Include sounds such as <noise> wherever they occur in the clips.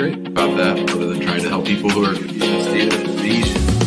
great about that, other than trying to help people who are in a state of invasion.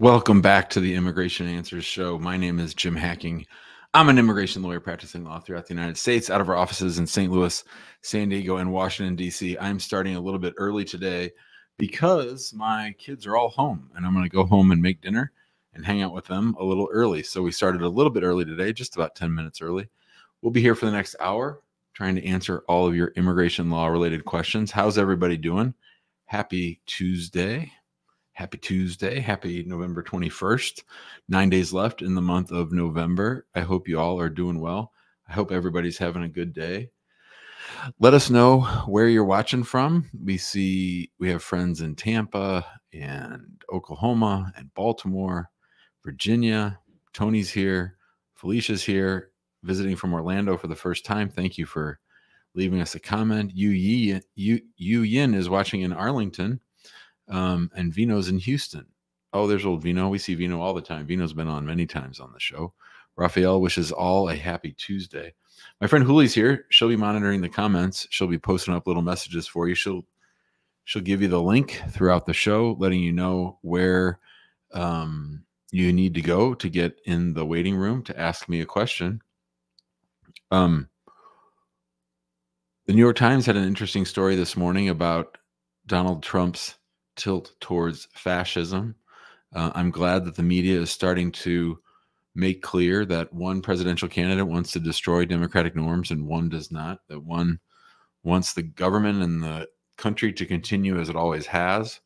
Welcome back to the Immigration Answers Show. My name is Jim Hacking. I'm an immigration lawyer practicing law throughout the United States out of our offices in St. Louis, San Diego, and Washington, D.C. I'm starting a little bit early today because my kids are all home and I'm going to go home and make dinner and hang out with them a little early. So we started a little bit early today, just about 10 minutes early. We'll be here for the next hour trying to answer all of your immigration law related questions. How's everybody doing? Happy Tuesday. Happy Tuesday. Happy November 21st. Nine days left in the month of November. I hope you all are doing well. I hope everybody's having a good day. Let us know where you're watching from. We see we have friends in Tampa and Oklahoma and Baltimore, Virginia. Tony's here. Felicia's here, visiting from Orlando for the first time. Thank you for leaving us a comment. Yu Yin, Yu, Yu Yin is watching in Arlington. Um, and Vino's in Houston. Oh, there's old Vino. We see Vino all the time. Vino's been on many times on the show. Raphael wishes all a happy Tuesday. My friend Huli's here. She'll be monitoring the comments. She'll be posting up little messages for you. She'll she'll give you the link throughout the show, letting you know where um, you need to go to get in the waiting room to ask me a question. Um, the New York Times had an interesting story this morning about Donald Trump's tilt towards fascism. Uh, I'm glad that the media is starting to make clear that one presidential candidate wants to destroy democratic norms and one does not, that one wants the government and the country to continue as it always has,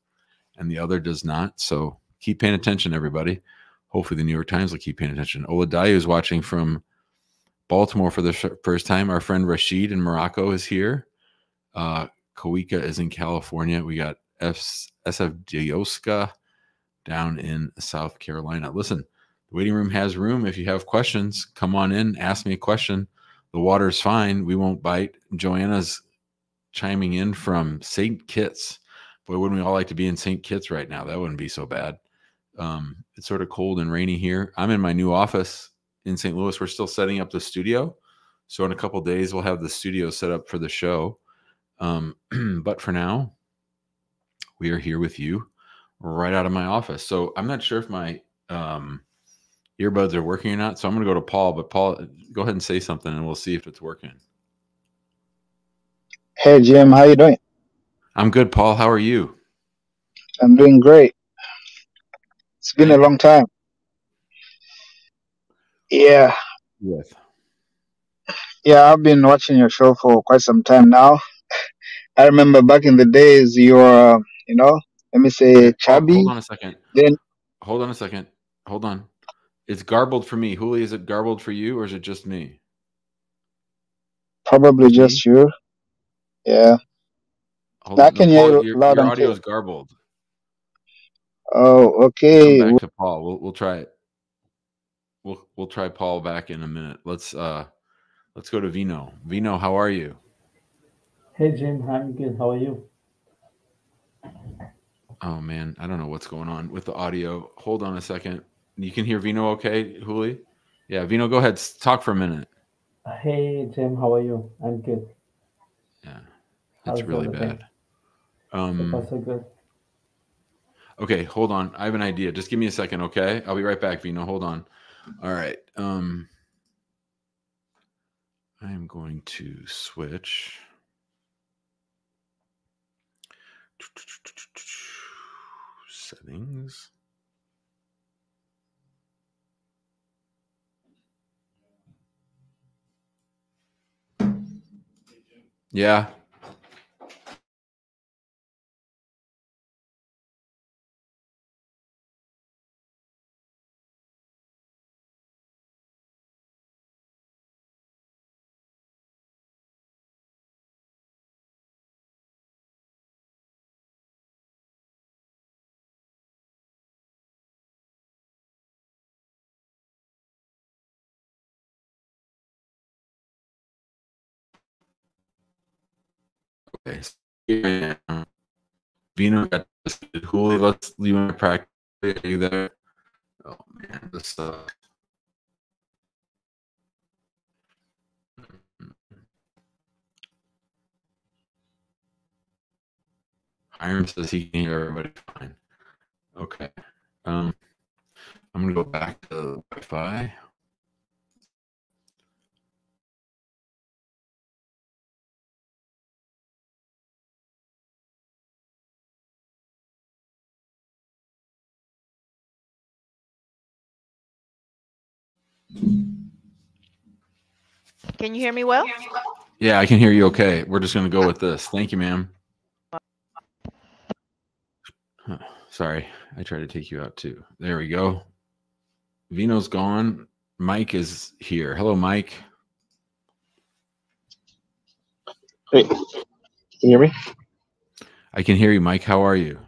and the other does not. So keep paying attention, everybody. Hopefully, the New York Times will keep paying attention. Oladayu is watching from Baltimore for the first time. Our friend Rashid in Morocco is here. Uh, Kawika is in California. We got SF Dioska down in South Carolina. Listen, the waiting room has room. If you have questions, come on in, ask me a question. The water's fine. We won't bite. Joanna's chiming in from St. Kitts. Boy, wouldn't we all like to be in St. Kitts right now? That wouldn't be so bad. Um, it's sort of cold and rainy here. I'm in my new office in St. Louis. We're still setting up the studio. So in a couple days, we'll have the studio set up for the show. Um, <clears throat> but for now, we are here with you right out of my office. So I'm not sure if my um, earbuds are working or not. So I'm going to go to Paul, but Paul, go ahead and say something and we'll see if it's working. Hey, Jim, how you doing? I'm good, Paul. How are you? I'm doing great. It's been a long time. Yeah. Yes. Yeah, I've been watching your show for quite some time now. <laughs> I remember back in the days you were you know, let me say chubby. Hold on a second. Then hold on a second. Hold on. It's garbled for me. Huli, is it garbled for you or is it just me? Probably just you. Yeah. Hold I can hear you your, loud your audio is garbled. Oh, okay. Come back to Paul. We'll we'll try it. We'll we'll try Paul back in a minute. Let's uh let's go to Vino. Vino, how are you? Hey Jim, I'm good. How are you? Oh man, I don't know what's going on with the audio. Hold on a second. You can hear Vino okay, Huli? Yeah, Vino, go ahead. Talk for a minute. Hey Jim, how are you? I'm good. Yeah, it's How's really bad. Um, so good. Okay, hold on. I have an idea. Just give me a second, okay? I'll be right back, Vino. Hold on. All right. Um, I am going to switch. Settings. Yeah. So here I am. Vino got disconnected. Julio, let's want to practice Are you there? Oh man, this sucks. Hiram says he can hear everybody fine. Okay. Um, I'm gonna go back to Wi-Fi. Can you hear me well? Yeah, I can hear you. Okay, we're just gonna go with this. Thank you, ma'am. Huh, Sorry, I tried to take you out too. There we go. Vino's gone. Mike is here. Hello, Mike. Hey, can you hear me? I can hear you, Mike. How are you?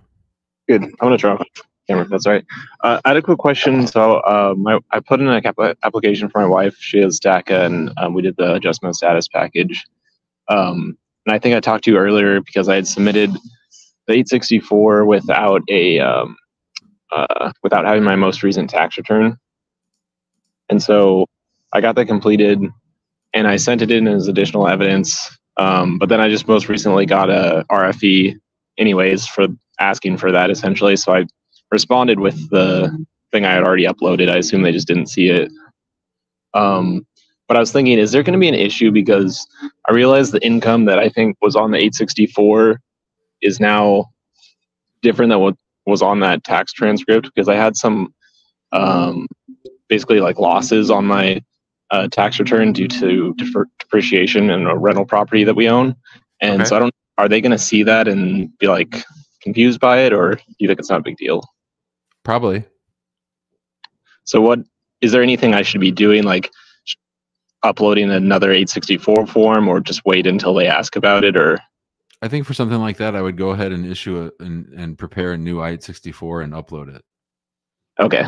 Good. I'm gonna turn off That's right. Uh, I had a quick question. So, uh, my I put in an application for my wife. She has DACA, and um, we did the adjustment status package. Um, and I think I talked to you earlier because I had submitted the 864 without a um, uh, without having my most recent tax return. And so I got that completed, and I sent it in as additional evidence. Um, but then I just most recently got a RFE anyways for asking for that essentially. So I responded with the thing I had already uploaded. I assume they just didn't see it. Um, but I was thinking, is there going to be an issue because I realized the income that I think was on the 864 is now different than what was on that tax transcript because I had some um, basically like losses on my uh, tax return due to defer- depreciation and a rental property that we own. And Okay. so I don't, are they going to see that and be like confused by it or do you think it's not a big deal? Probably. So what, is there anything I should be doing like uploading another 864 form or just wait until they ask about it or? I think for something like that, I would go ahead and issue a and, and prepare a new i864 and upload it. Okay.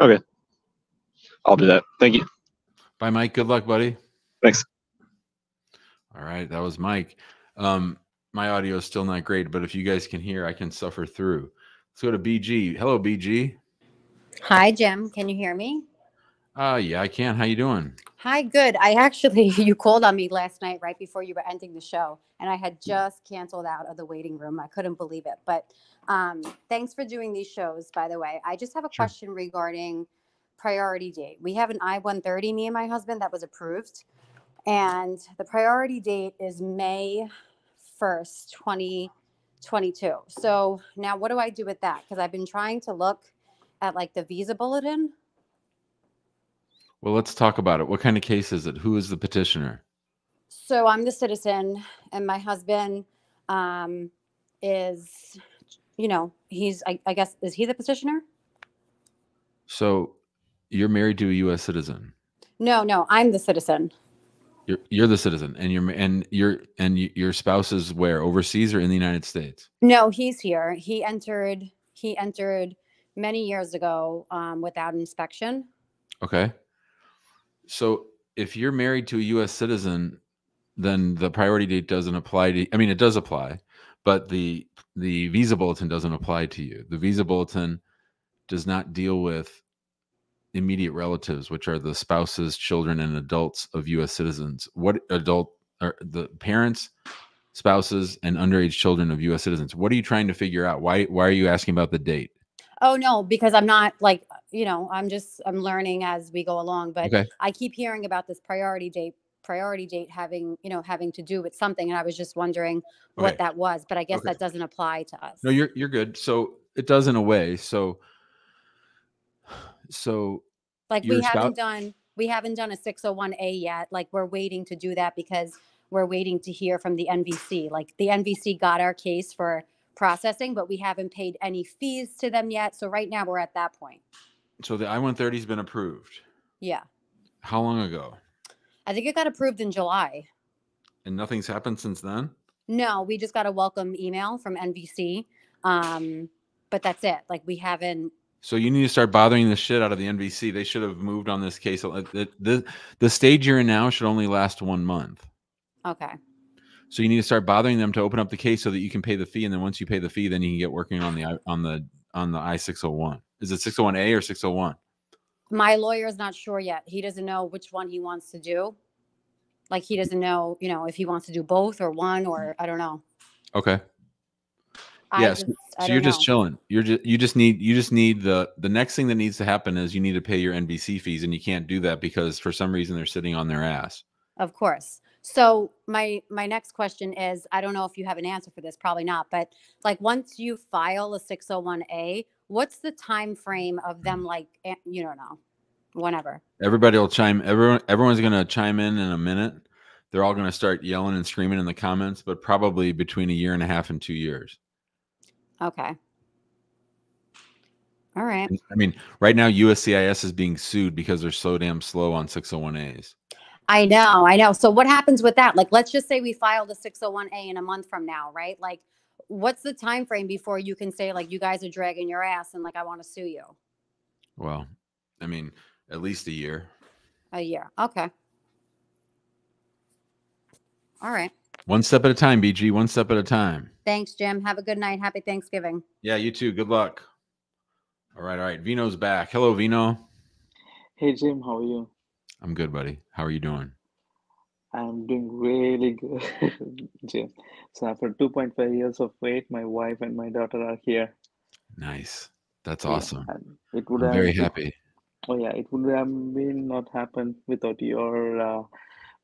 Okay. I'll do that. Thank you. Bye, Mike. Good luck, buddy. Thanks. All right, that was Mike. Um, my audio is still not great, but if you guys can hear, I can suffer through. Let's go to BG. Hello, BG. Hi, Jim. Can you hear me? Uh yeah, I can. How you doing? Hi, good. I actually, <laughs> you called on me last night right before you were ending the show, and I had just canceled out of the waiting room. I couldn't believe it. But um, thanks for doing these shows, by the way. I just have a Sure. question regarding priority date. We have an I 130, me and my husband, that was approved. And the priority date is May 1st, 2022. So now what do I do with that? Because I've been trying to look at like the visa bulletin. Well, let's talk about it. What kind of case is it? Who is the petitioner? So I'm the citizen, and my husband um, is, you know, he's, I, I guess, is he the petitioner? So you're married to a U.S. citizen. No, no, I'm the citizen. You're you're the citizen, and you're and your and your spouse is where overseas or in the United States. No, he's here. He entered, he entered many years ago um, without inspection. Okay. So if you're married to a U.S. citizen, then the priority date doesn't apply to. I mean, it does apply, but the the visa bulletin doesn't apply to you. The visa bulletin does not deal with immediate relatives, which are the spouses, children, and adults of U.S. citizens. What adult are the parents, spouses, and underage children of U.S. citizens? What are you trying to figure out? Why why are you asking about the date? Oh no, because I'm not like, you know, I'm just I'm learning as we go along. But Okay. I keep hearing about this priority date, priority date having, you know, having to do with something, and I was just wondering what that was. But I guess Okay. that doesn't apply to us. No, you're you're good. So it does in a way. So so like we spouse- haven't done we haven't done a 601a yet like we're waiting to do that because we're waiting to hear from the nvc like the nvc got our case for processing but we haven't paid any fees to them yet so right now we're at that point so the I-130 has been approved. yeah How long ago? i think it got approved in july And nothing's happened since then? no we just got a welcome email from nvc um but that's it like we haven't So you need to start bothering the shit out of the NVC. They should have moved on this case. The, the, the stage you're in now should only last one month. okay So you need to start bothering them to open up the case so that you can pay the fee, and then once you pay the fee, then you can get working on the on the on the I six hundred one. Is it six hundred one A or six hundred one? My lawyer is not sure yet. He doesn't know which one he wants to do. Like he doesn't know, you know, if he wants to do both or one or I don't know. Okay. Yes. just, I So you're don't just chilling. You're just you just need you just need the the next thing that needs to happen is you need to pay your NVC fees, and you can't do that because for some reason they're sitting on their ass. Of course. So my my next question is I don't know if you have an answer for this, probably not, but like once you file a 601A, what's the time frame of them <clears throat> like eh, you don't know, whenever. Everybody will chime. Everyone everyone's gonna chime in in a minute. They're all gonna start yelling and screaming in the comments, but probably between a year and a half and two years. Okay. All right. I mean, right now USCIS is being sued because they're so damn slow on 601As. I know, I know. So what happens with that? Like let's just say we filed a 601A in a month from now, right? Like what's the time frame before you can say like you guys are dragging your ass and like I want to sue you? Well, I mean, at least a year. A year. Okay. All right. One step at a time, BG. One step at a time. Thanks, Jim. Have a good night. Happy Thanksgiving. Yeah, you too. Good luck. All right, all right. Vino's back. Hello, Vino. Hey Jim, how are you? I'm good, buddy. How are you doing? I'm doing really good, <laughs> Jim. So after 2.5 years of wait, my wife and my daughter are here. Nice. That's awesome. and it would I'm have very it- happy. Oh yeah, it would have been not happen without your uh,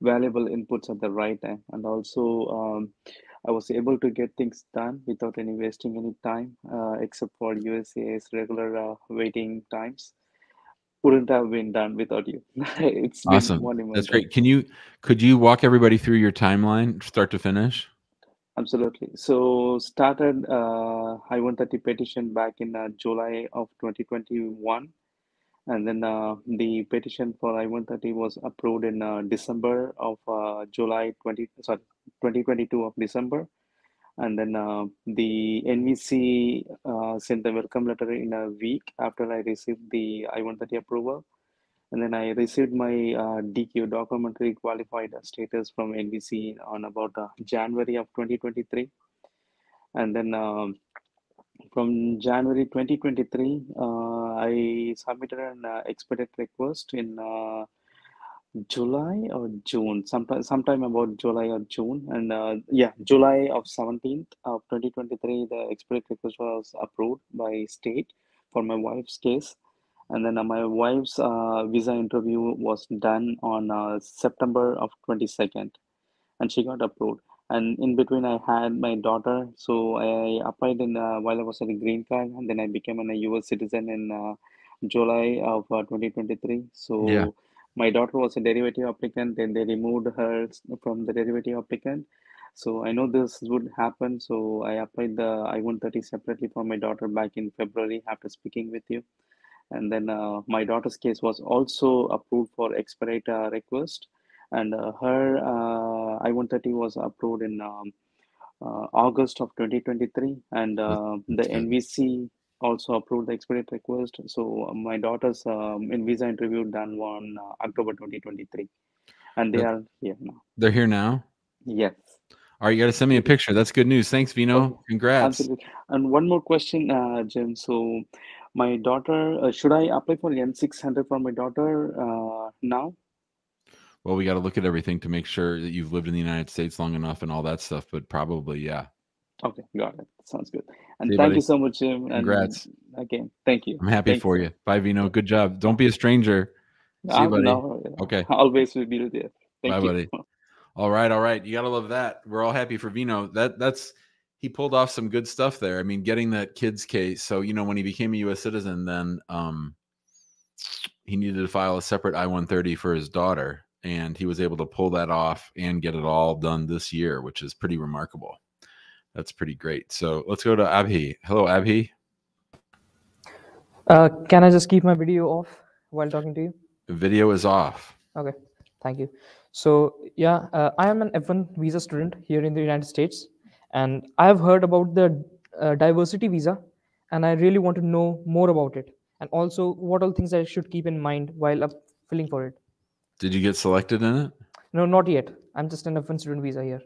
valuable inputs at the right time, and also um, I was able to get things done without any wasting any time, uh, except for USA's regular uh, waiting times. Wouldn't have been done without you. <laughs> It's been Awesome. That's great. Can you could you walk everybody through your timeline, start to finish? Absolutely. So started uh, I-130 petition back in uh, July of 2021, and then uh, the petition for I-130 was approved in uh, December of uh, July 20 sorry 2022 of December, and then the NVC sent the welcome letter in a week after I received the I-130 approval. And then I received my uh, DQ documentary qualified status from NVC on about uh, January of 2023. And then um, from January 2023, uh, I submitted an uh, expedite request in uh, July or June, sometime, sometime about July or June. And uh, yeah, July of 17th of 2023, the expedite request was approved by state for my wife's case and then uh, my wife's uh, visa interview was done on uh, September of 22nd and she got approved and in between I had my daughter. So I applied in uh, while I was at a green card and then I became a US citizen in uh, July of uh, 2023 so Yeah. my daughter was a derivative applicant then they removed her from the derivative applicant. So I know this would happen. So I applied the I-130 separately for my daughter back in February after speaking with you. And then uh, my daughter's case was also approved for expedite uh, request and uh, her uh, i-130 was approved in um, uh, august of 2023 and uh, the nvc also approved the expedite request so uh, my daughter's um, in visa interview done on uh, october 2023 and they are here now They're here now. yes All right, you got to send me a picture. That's good news. Thanks, Vino. Congrats. Absolutely. And one more question, uh, Jim. So, my daughter, uh, should I apply for the N600 for my daughter uh, now? Well, we got to look at everything to make sure that you've lived in the United States long enough and all that stuff. But probably, yeah. Okay, got it. Sounds good. And thank buddy. you so much, Jim. And Congrats. again, thank you. I'm happy for you. Bye, Vino. Good job. Don't be a stranger. See you, I'm buddy. Okay. <laughs> Always will be there. Thank Bye, you. buddy. <laughs> All right, all right. You gotta love that. We're all happy for Vino. That that's he pulled off some good stuff there. I mean, getting that kid's case. So you know, when he became a U.S. citizen, then um, he needed to file a separate I-130 for his daughter, and he was able to pull that off and get it all done this year, which is pretty remarkable. That's pretty great. So let's go to Abhi. Hello, Abhi. Uh, can I just keep my video off while talking to you? Video is off. Okay, thank you. So yeah, uh, I am an F1 visa student here in the United States, and I have heard about the uh, diversity visa, and I really want to know more about it, and also what all things I should keep in mind while filling for it. Did you get selected in it? No, not yet. I'm just an F1 student visa here.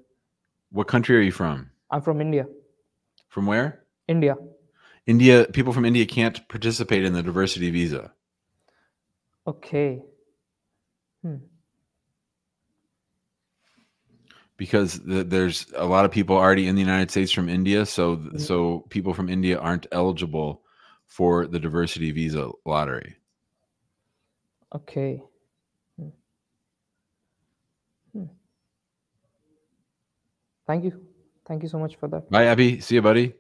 What country are you from? I'm from India. From where? India. India. People from India can't participate in the diversity visa. Okay. Hmm. because the, there's a lot of people already in the United States from India, so Mhm. so people from India aren't eligible for the diversity visa lottery. Okay. Hmm. Hmm. Thank you. Thank you so much for that. Bye, Abby. See you, buddy.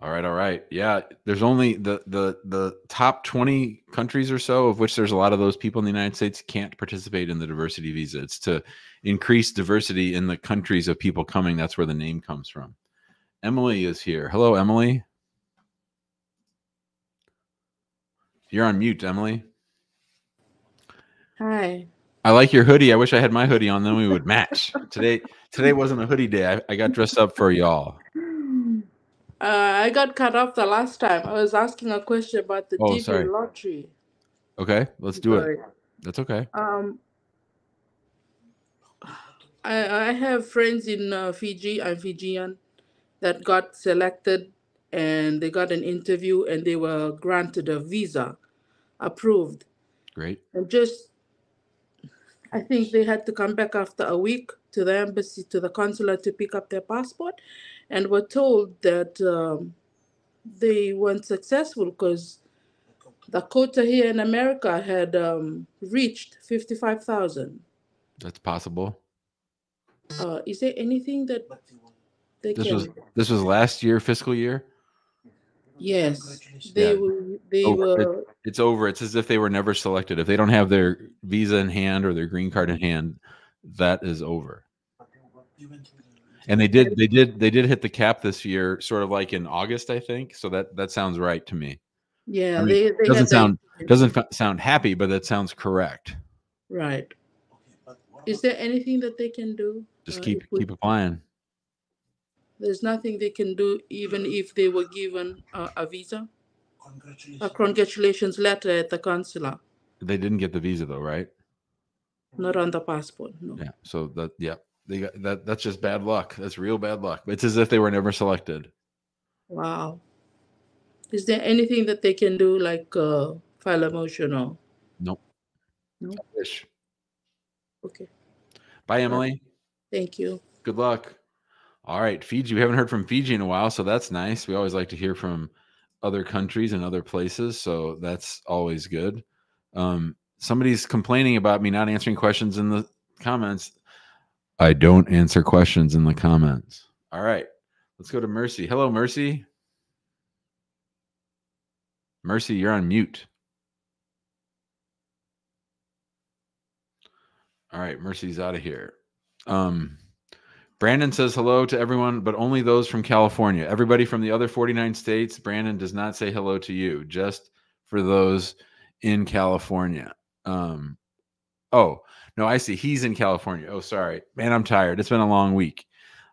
All right, all right. Yeah, there's only the the the top 20 countries or so of which there's a lot of those people in the United States can't participate in the diversity visa. It's to increase diversity in the countries of people coming. That's where the name comes from. Emily is here. Hello, Emily. You're on mute, Emily. Hi. I like your hoodie. I wish I had my hoodie on, then we would match. <laughs> today today wasn't a hoodie day. I, I got dressed up for y'all. Uh, I got cut off the last time. I was asking a question about the Oh, DB lottery. Okay, let's do Sorry. it. That's okay. Um, I I have friends in uh, Fiji. I'm Fijian that got selected and they got an interview and they were granted a visa, approved. Great. And just, I think they had to come back after a week to the embassy, to the consulate to pick up their passport, and were told that um, they weren't successful because the quota here in America had um, reached 55,000. That's possible. Uh, is there anything that they This can? was this was last year fiscal year. yes, they Yeah. were. They Over. were. It- it's over. It's as if they were never selected. If they don't have their visa in hand or their green card in hand, that is over. And they did they did they did hit the cap this year, sort of like in August, I think. So that that sounds right to me. Yeah, I mean, they. they doesn't had the- sound doesn't f- sound happy, but that sounds correct. right. Is there anything that they can do? Just Uh, keep if we- keep applying. There's nothing they can do, even if they were given a, a visa. A congratulations letter at the consulate, They didn't get the visa though, right? Not on the passport. No. Yeah. So that yeah, they got that. That's just bad luck. That's real bad luck. It's as if they were never selected. Wow. Is there anything that they can do, like uh, file a motion or? Nope. No. I wish. Okay. Bye, Emily. Thank you. Good luck. All right, Fiji. We haven't heard from Fiji in a while, so that's nice. We always like to hear from other countries and other places, so that's always good. Um, somebody's complaining about me not answering questions in the comments. I don't answer questions in the comments. All right, let's go to Mercy. Hello, Mercy. Mercy, you're on mute. All right, Mercy's out of here. Um, Brandon says hello to everyone, but only those from California. Everybody from the other 49 states, Brandon does not say hello to you, just for those in California. Um, oh, no, I see. He's in California. Oh, sorry. Man, I'm tired. It's been a long week.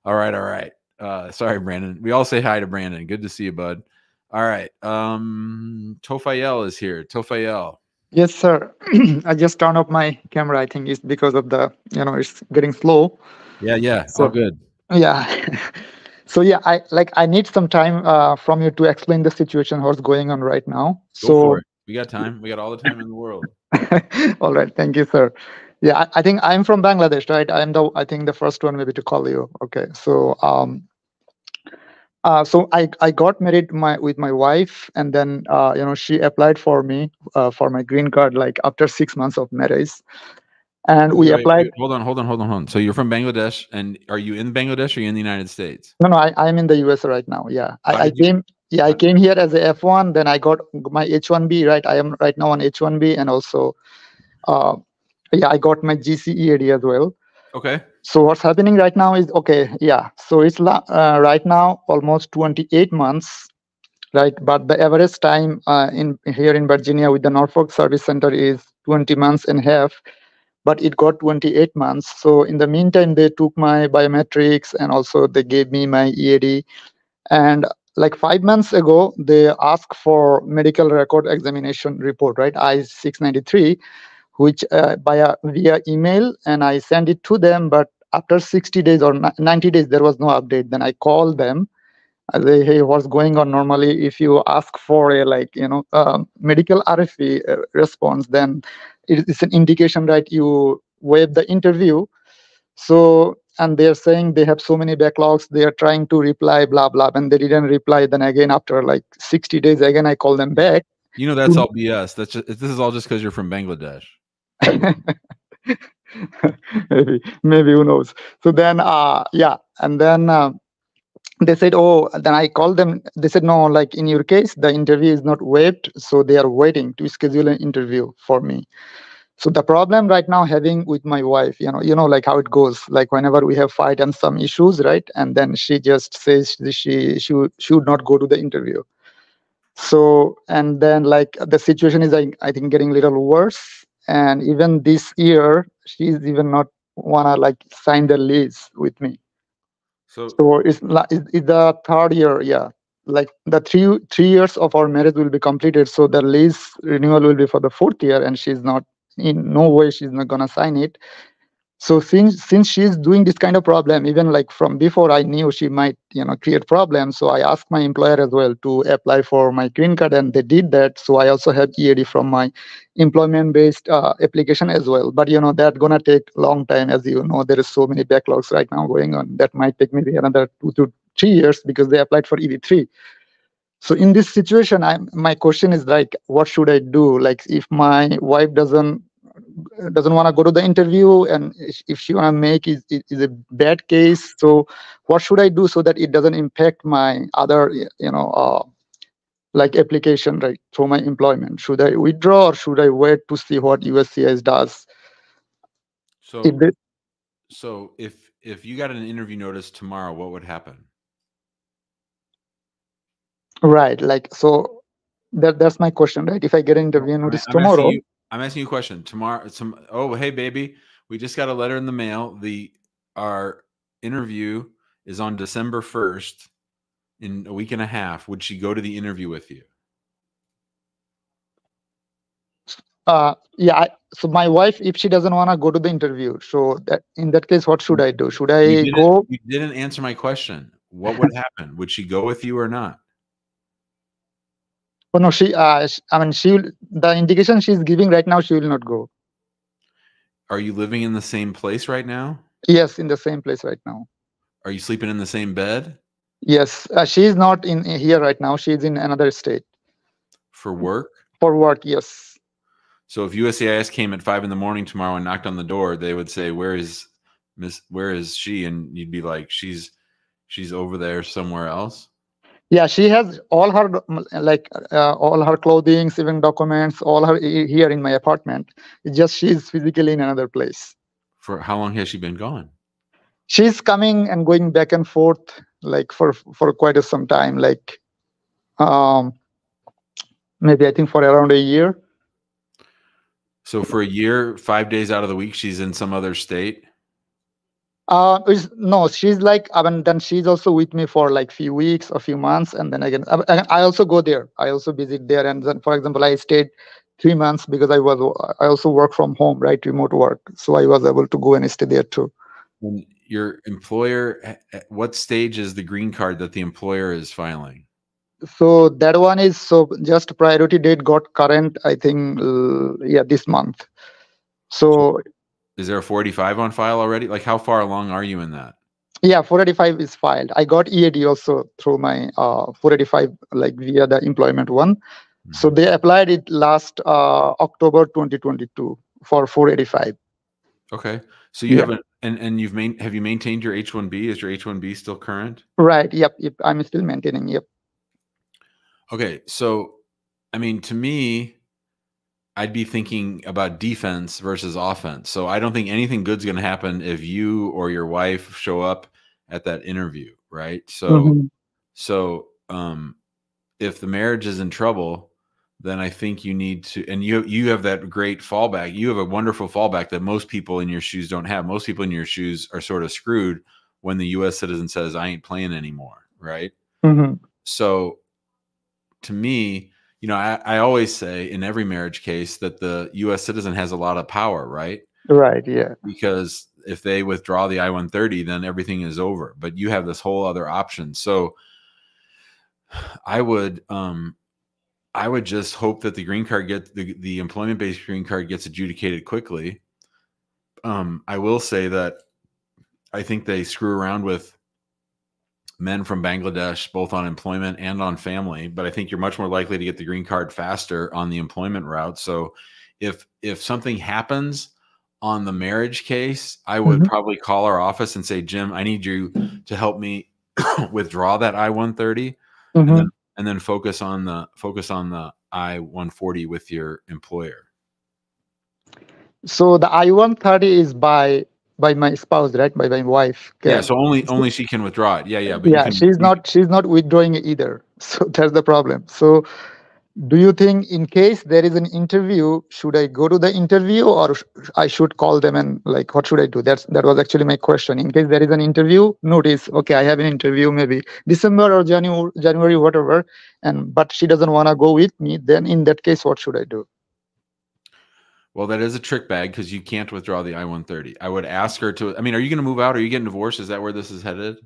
All right, all right. Uh, sorry, Brandon. We all say hi to Brandon. Good to see you, bud. All right. Um, Tofael is here. Tofael. Yes, sir. <clears throat> I just turned off my camera. I think it's because of the, you know, it's getting slow. Yeah, yeah. So- all good. Yeah. <laughs> so yeah, I like I need some time uh, from you to explain the situation what's going on right now. Go so for it. We got time. We got all the time in the world. <laughs> all right, thank you, sir. Yeah, I, I think I'm from Bangladesh, right? I'm the I think the first one maybe to call you. Okay, so um, uh, so I I got married my with my wife, and then uh, you know she applied for me uh, for my green card like after six months of marriage, and we Wait, applied. wait, hold on, hold on, hold on, hold on. So you're from Bangladesh, and are you in Bangladesh or are you in the United States? No, no, I, I'm in the US right now. Yeah, I, I came. Yeah, I came here as a F1. Then I got my H1B. Right, I am right now on H1B, and also, uh, yeah, I got my GCE AD as well. Okay. So what's happening right now is okay. Yeah, so it's la- uh, right now almost 28 months, right? But the average time uh, in here in Virginia with the Norfolk Service Center is 20 months and a half, but it got 28 months. So in the meantime, they took my biometrics and also they gave me my EAD. And like five months ago, they asked for medical record examination report, right? I-693, which uh, by a, via email, and I sent it to them, but after 60 days or 90 days there was no update then i called them say, hey, what's going on? Normally, if you ask for a like you know medical RFE uh, response, then it is an indication that you waive the interview. So and they're saying they have so many backlogs. They are trying to reply, blah blah, and they didn't reply. Then again, after like 60 days, again I call them back. You know that's all BS. That's just, this is all just because you're from Bangladesh. maybe <laughs> maybe who knows so then uh yeah and then uh, they said oh then i called them they said no like in your case the interview is not waived so they are waiting to schedule an interview for me so the problem right now having with my wife you know you know like how it goes like whenever we have fight and some issues right? And then she just says she she would not go to the interview. So and then like the situation is I, I think getting a little worse. And even this year she's even not wanna like sign the lease with me. So so it's it's, it's the third year yeah. Like the three three years of our marriage will be completed. So the lease renewal will be for the fourth year and she's not in no way she's not gonna sign it. So since since she's doing this kind of problem even like from before i knew she might you know create problems so i asked my employer as well to apply for my green card and they did that. So i also have ead from my employment based uh, application as well. But you know that gonna take long time. As you know there is so many backlogs right now going on. That might take maybe another two to three years because they applied for EB3 so in this situation i my question is like what should i do? Like if my wife doesn't doesn't want to go to the interview and if- she want to make is, is is a bad case so what should i do so that it doesn't impact my other you know uh, like application right through my employment? Should i withdraw or should i wait to see what uscis does? So if they, so if if you got an interview notice tomorrow, what would happen? right like so that that's my question right? If i get an interview notice tomorrow you- I'm asking you a question. Tomorrow, some oh hey baby, we just got a letter in the mail. The our interview is on December first in a week and a half. Would she go to the interview with you? uh yeah I, so my wife if she doesn't want to go to the interview so that in that case what should i do should i didn't, go you didn't answer my question. What would happen? Would she go with you or not? Oh no she uh sh- i mean she will the indication she's giving right now she will not go Are you living in the same place right now? yes in the same place right now Are you sleeping in the same bed yes uh, she's not in in here right now she's in another state for work? for work yes So if USCIS came at five in the morning tomorrow and knocked on the door, they would say, "Where is Miss? Where is she?" And you'd be like, "She's she's over there somewhere else." Yeah she has all her like uh, all her clothing even documents all her here in my apartment it's just she's physically in another place For how long has she been gone? she's coming and going back and forth like for for quite a some time like um maybe i think for around a year So for a year, five days out of the week, she's in some other state. Uh no she's like i mean then she's also with me for like few weeks a few months and then again I, I I also go there. I also visit there and then for example i stayed three months because i was i also work from home right remote work. So i was able to go and stay there too. And your employer, at what stage is the green card that the employer is filing? so that one is so just priority date got current i think uh, yeah this month. So Is there a 485 on file already? Like, how far along are you in that? yeah 485 is filed i got ead also through my uh 485 like via the employment one so they applied it last uh october 2022 for 485 Okay, so you Yeah. haven't, and and you've main, have you maintained your H1B? Is your H1B still current? right yep, yep i'm still maintaining yep Okay, so I mean, to me, I'd be thinking about defense versus offense. So I don't think anything good's going to happen if you or your wife show up at that interview, right? So, Mhm. so um, if the marriage is in trouble, then I think you need to, and you you have that great fallback. You have a wonderful fallback that most people in your shoes don't have. Most people in your shoes are sort of screwed when the U.S. citizen says, "I ain't playing anymore," right? Mhm. so to me you know I, I always say in every marriage case that the us citizen has a lot of power right right yeah because if they withdraw the I-130, then everything is over. But you have this whole other option. So I would um I would just hope that the green card get the, the employment based green card gets adjudicated quickly. Um, I will say that I think they screw around with men from Bangladesh, both on employment and on family. But I think you're much more likely to get the green card faster on the employment route. So if if something happens on the marriage case, I would Mhm. probably call our office and say, Jim, I need you to help me <coughs> withdraw that I 130 and Mhm. then and then focus on the focus on the I 140 with your employer. So the I-130 is by by my spouse, right? By my wife. Yeah, so only only she can withdraw it. Yeah, yeah. But yeah can, she's not she's not withdrawing either <laughs> so that's the problem so do you think in case there is an interview should i go to the interview or sh- i should call them and like what should i do that's that was actually my question in case there is an interview notice okay i have an interview maybe december or january january whatever and but she doesn't want to go with me then in that case what should i do Well, that is a trick bag because you can't withdraw the I 130. I would ask her to. I mean, are you going to move out? Are you getting divorced? Is that where this is headed?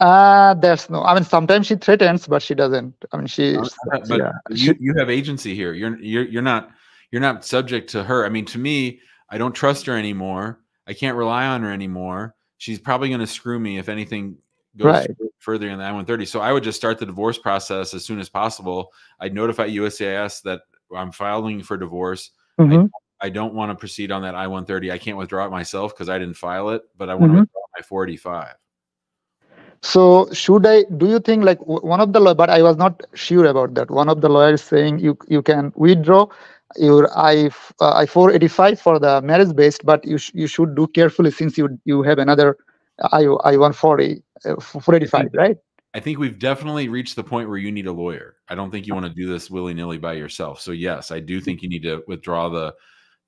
uh there's no i mean sometimes she threatens but she doesn't i mean she Uh, But yeah you you have agency here. You're you're you're not you're not subject to her. I mean, to me, I don't trust her anymore. I can't rely on her anymore. She's probably going to screw me if anything goes Right. further in the I-130. So I would just start the divorce process as soon as possible. I'd notify USCIS that I'm filing for divorce. Mhm. I don't want to proceed on that I-130. I can't withdraw it myself because I didn't file it, but I want to Mhm. withdraw my 485. So should I? Do you think like one of the law? But I was not sure about that. One of the lawyers saying you you can withdraw your I uh, I four eighty five for the marriage based, but you sh- you should do carefully since you you have another I I one forty uh, four eighty five, right? I think we've definitely reached the point where you need a lawyer. I don't think you uh want to do this willy nilly by yourself. So yes, I do mm-hmm. think you need to withdraw the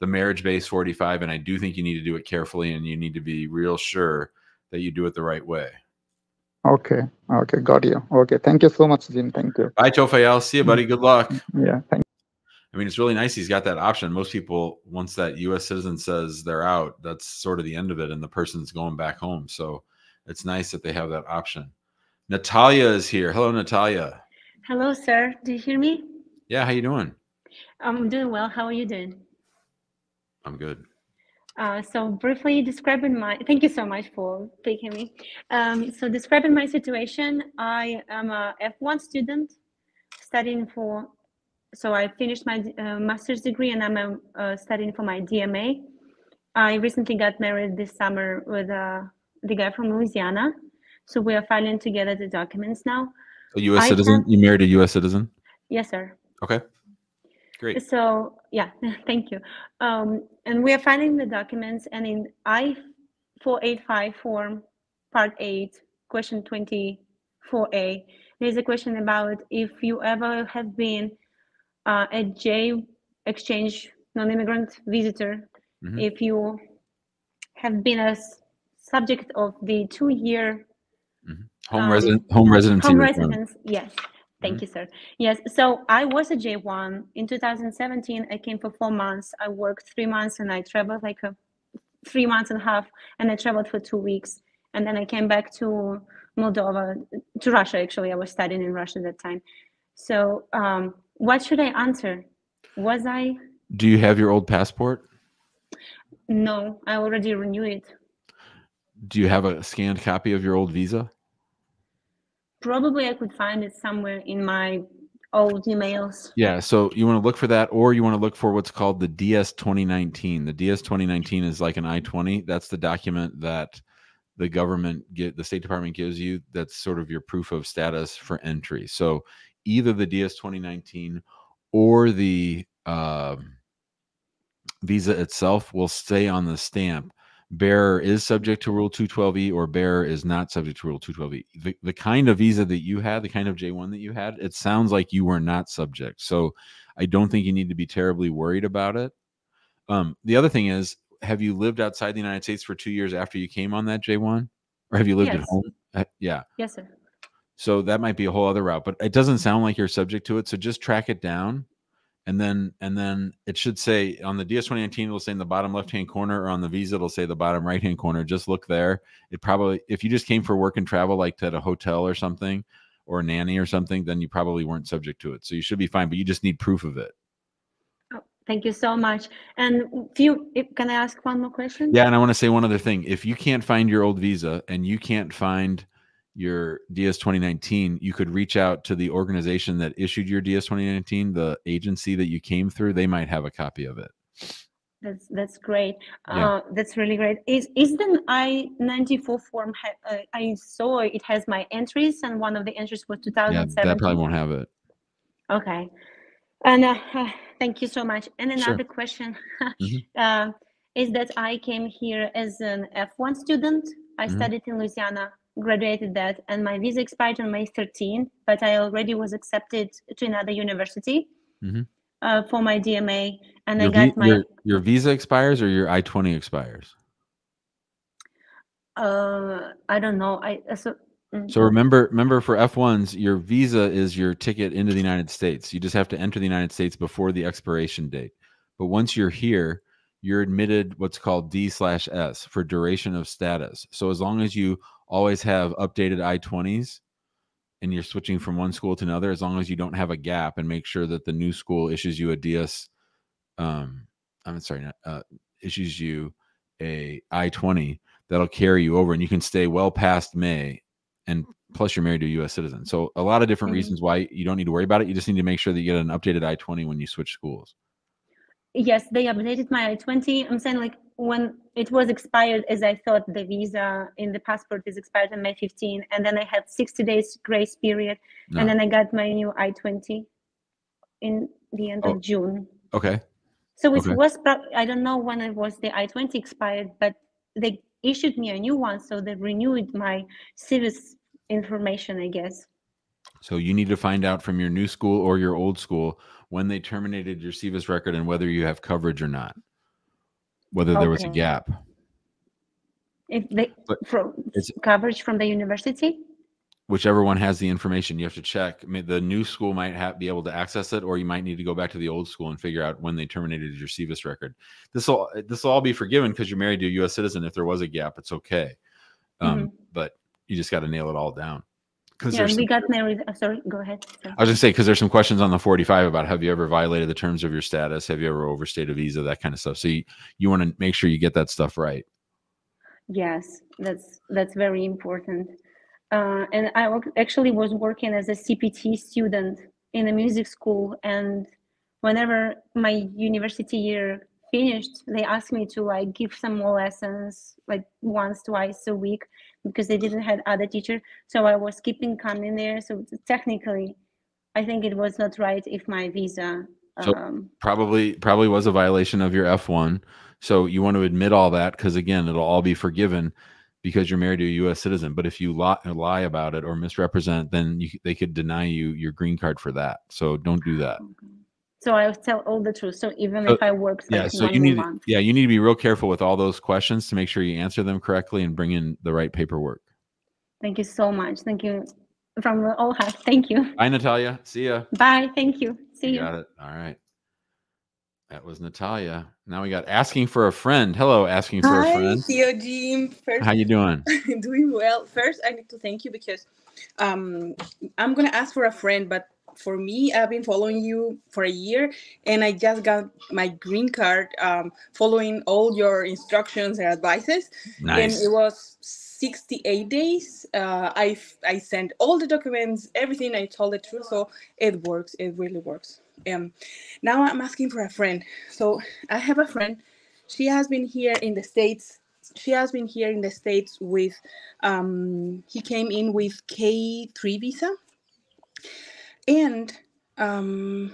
the marriage based 45, and I do think you need to do it carefully, and you need to be real sure that you do it the right way. Okay, okay, got you. Okay, thank you so much, Jim. Thank you. Bye, Tofael. See you, mm, buddy. Good luck. Mm, yeah, thank. You. I mean, it's really nice he's got that option. Most people, once that U.S. citizen says they're out, that's sort of the end of it, and the person's going back home. So it's nice that they have that option. Natalia is here. Hello, Natalia. Hello, sir. Do you hear me? Yeah, how you doing? I'm doing well. How are you doing? I'm good. Uh, so briefly describing my, thank you so much for picking me. Um, so describing my situation, I am a F1 student studying for, so I finished my uh, master's degree and I'm um, uh, studying for my DMA. I recently got married this summer with uh, the guy from Louisiana. So we are filing together the documents now. A U.S. I citizen? You married a U.S. citizen? Yes, sir. Okay. Great. So yeah, <laughs> thank you. Um, and we are filing the documents, and in I four eight five form, part eight, question twenty four A, there's a question about if you ever have been uh, a J exchange non-immigrant visitor, Mhm. if you have been a subject of the two-year Home um, resident, home residency. Home residence, yes. Thank you, sir. Yes, so I was a J1 in 2017. I came for four months. I worked three months and I traveled like a three months and a half, and I traveled for two weeks. And then I came back to Moldova, to Russia. Actually, I was studying in Russia at that time. So, um, what should I answer? Was I? Do you have your old passport? No, I already renewed it. Do you have a scanned copy of your old visa? Probably I could find it somewhere in my old emails. Yeah, so you want to look for that, or you want to look for what's called the DS 2019. The DS 2019 is like an I 20. That's the document that the government get the State Department gives you. That's sort of your proof of status for entry. So either the DS 2019 or the um visa itself will stay on the stamp. Bearer is subject to Rule 212E or bearer is not subject to Rule 212E. The, the kind of visa that you had, the kind of J1 that you had, it sounds like you were not subject. So I don't think you need to be terribly worried about it. Um, the other thing is, have you lived outside the United States for two years after you came on that J1? Or have you lived at home? Uh, yeah. Yes, sir. So that might be a whole other route, but it doesn't sound like you're subject to it. So just track it down and then and then it should say on the DS 2019 it'll say in the bottom left hand corner or on the visa it'll say the bottom right hand corner. Just look there. It probably if you just came for work and travel like to at a hotel or something or a nanny or something, then you probably weren't subject to it. So you should be fine, but you just need proof of it. Oh, thank you so much. And few, eh, can I ask one more question? Yeah, and I want to say one other thing. If you can't find your old visa and you can't find your DS 2019, you could reach out to the organization that issued your DS 2019, the agency that you came through. They might have a copy of it. That's that's great. Yeah. Uh, that's really great. Is is the I ninety four form? Ha- uh, I saw it has my entries, and one of the entries was two Yeah, that probably won't have it. Okay. And uh, thank you so much. And Sure. another question <laughs> Mhm. uh, is that I came here as an F1 student. I Mhm. studied in Louisiana, graduated that, and my visa expired on May 13, but I already was accepted to another university Mhm. uh, for my DMA, and Your, I got vi- my. your, your visa expires or your I 20 expires? Uh, I don't know. I uh, so. mm, So remember, remember for F1s, your visa is your ticket into the United States. You just have to enter the United States before the expiration date. But once you're here, you're admitted what's called D slash S for duration of status. So as long as you always have updated I 20s and you're switching from one school to another, as long as you don't have a gap and make sure that the new school issues you a DS, um, I'm sorry, not, uh, issues you a I 20 that'll carry you over and you can stay well past May and plus you're married to a US citizen. So a lot of different Mhm. reasons why you don't need to worry about it. You just need to make sure that you get an updated I-20 when you switch schools. Yes, they updated my I-20. I'm saying like when it was expired, as I thought the visa in the passport is expired on May 15, and then I had 60 days grace period, No. and then I got my new I-20 in the end Oh. of June. Okay. So it Okay. was, I don't know when it was the I-20 expired, but they issued me a new one, so they renewed my SEVIS information, I guess. So you need to find out from your new school or your old school when they terminated your SEVIS record and whether you have coverage or not. Whether there was a gap. If they But from coverage from the university. whichever one has the information, you have to check. I mean, The new school might have be able to access it, or you might need to go back to the old school and figure out when they terminated your SEVIS record. This will this will all be forgiven because you're married to a U.S. citizen. If there was a gap, it's okay. Um, But you just got to nail it all down. Because Yeah, we got married. uh, sorry, go ahead. Sorry. I was gonna say because there's some questions on the 45 about have you ever violated the terms of your status? Have you ever overstayed a visa? That kind of stuff. So you, you want to make sure you get that stuff right. Yes, that's that's very important. Uh, and I actually was working as a CPT student in a music school, and whenever my university year finished, they asked me to like give some more lessons, like once, twice a week, because they didn't have other teacher. So I was keeping coming there. So technically, I think it was not right if my visa. So Um, probably probably was a violation of your F1. So you want to admit all that because again, it'll all be forgiven because you're married to a U.S. citizen. But if you lie, lie about it or misrepresent, then you, they could deny you your green card for that. So don't do that. So I tell all the truth. So even So- if I work like yeah so you need month. yeah you need to be real careful with all those questions to make sure you answer them correctly and bring in the right paperwork Thank you so much. Thank you from the all heart. Thank you. bye natalia see ya Bye. Thank you. See you you. got it all right that was natalia now we got asking for a friend hello asking for a Hi, friend Theo Jim. First, how you doing <laughs> doing well. First, I need to thank you because um, I'm gonna ask for a friend, but for me, I've been following you for a year, and I just got my green card um, following all your instructions and advices. Nice. And it was 68 days. Uh, I I sent all the documents, everything. I told the truth, so it works. It really works. Um, now I'm asking for a friend. So I have a friend. She has been here in the states. She has been here in the states with. Um, he came in with K3 visa, and um,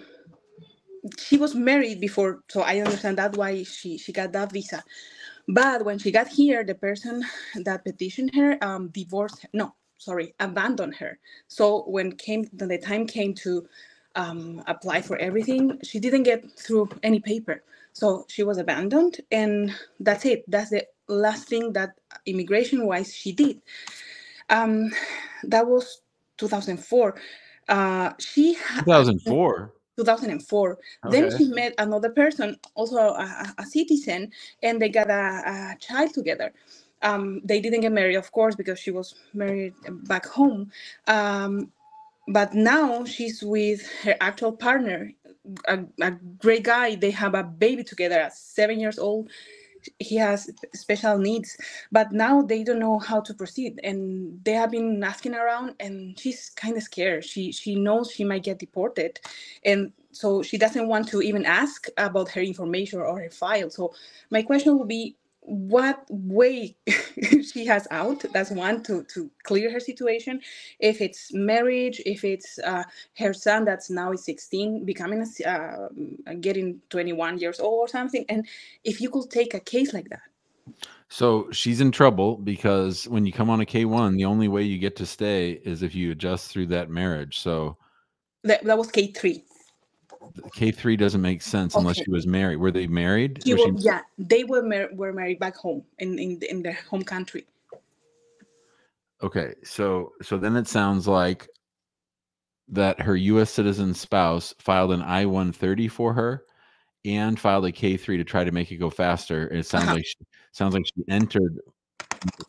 she was married before, so I understand that why she she got that visa. But when she got here, the person that petitioned her um, divorced. Her. No, sorry, abandoned her. So when came when the time came to um, apply for everything, she didn't get through any paper. So she was abandoned, and that's it. That's the last thing that immigration-wise she did. Um, that was 2004. Uh, she ha- 2004 2004. Then she met another person, also a, a- a citizen, and they got a, a child together. Um, they didn't get married, of course, because she was married back home. Um, but now she's with her actual partner, a, a great guy. They have a baby together at seven years old. He has special needs, but now they don't know how to proceed, and they have been asking around, and she's kind of scared. She she knows she might get deported, and so she doesn't want to even ask about her information or her file. So my question would be, what way <laughs> she has out that's one to to clear her situation. If it's marriage if it's uh, her son that's now is 16 becoming a, uh, mm, getting 21 years old or something and if you could take a case like that. So she's in trouble because when you come on a K one, the only way you get to stay is if you adjust through that marriage. So that, that was k3 K three doesn't make sense unless she was married. Were they married? She Was wa- yeah they were mar- were married back home in in, in their home country Okay, so so then it sounds like that her U.S. citizen spouse filed an I one thirty for her and filed a K three to try to make it go faster. And it sounds Uh-huh. like she, sounds like she entered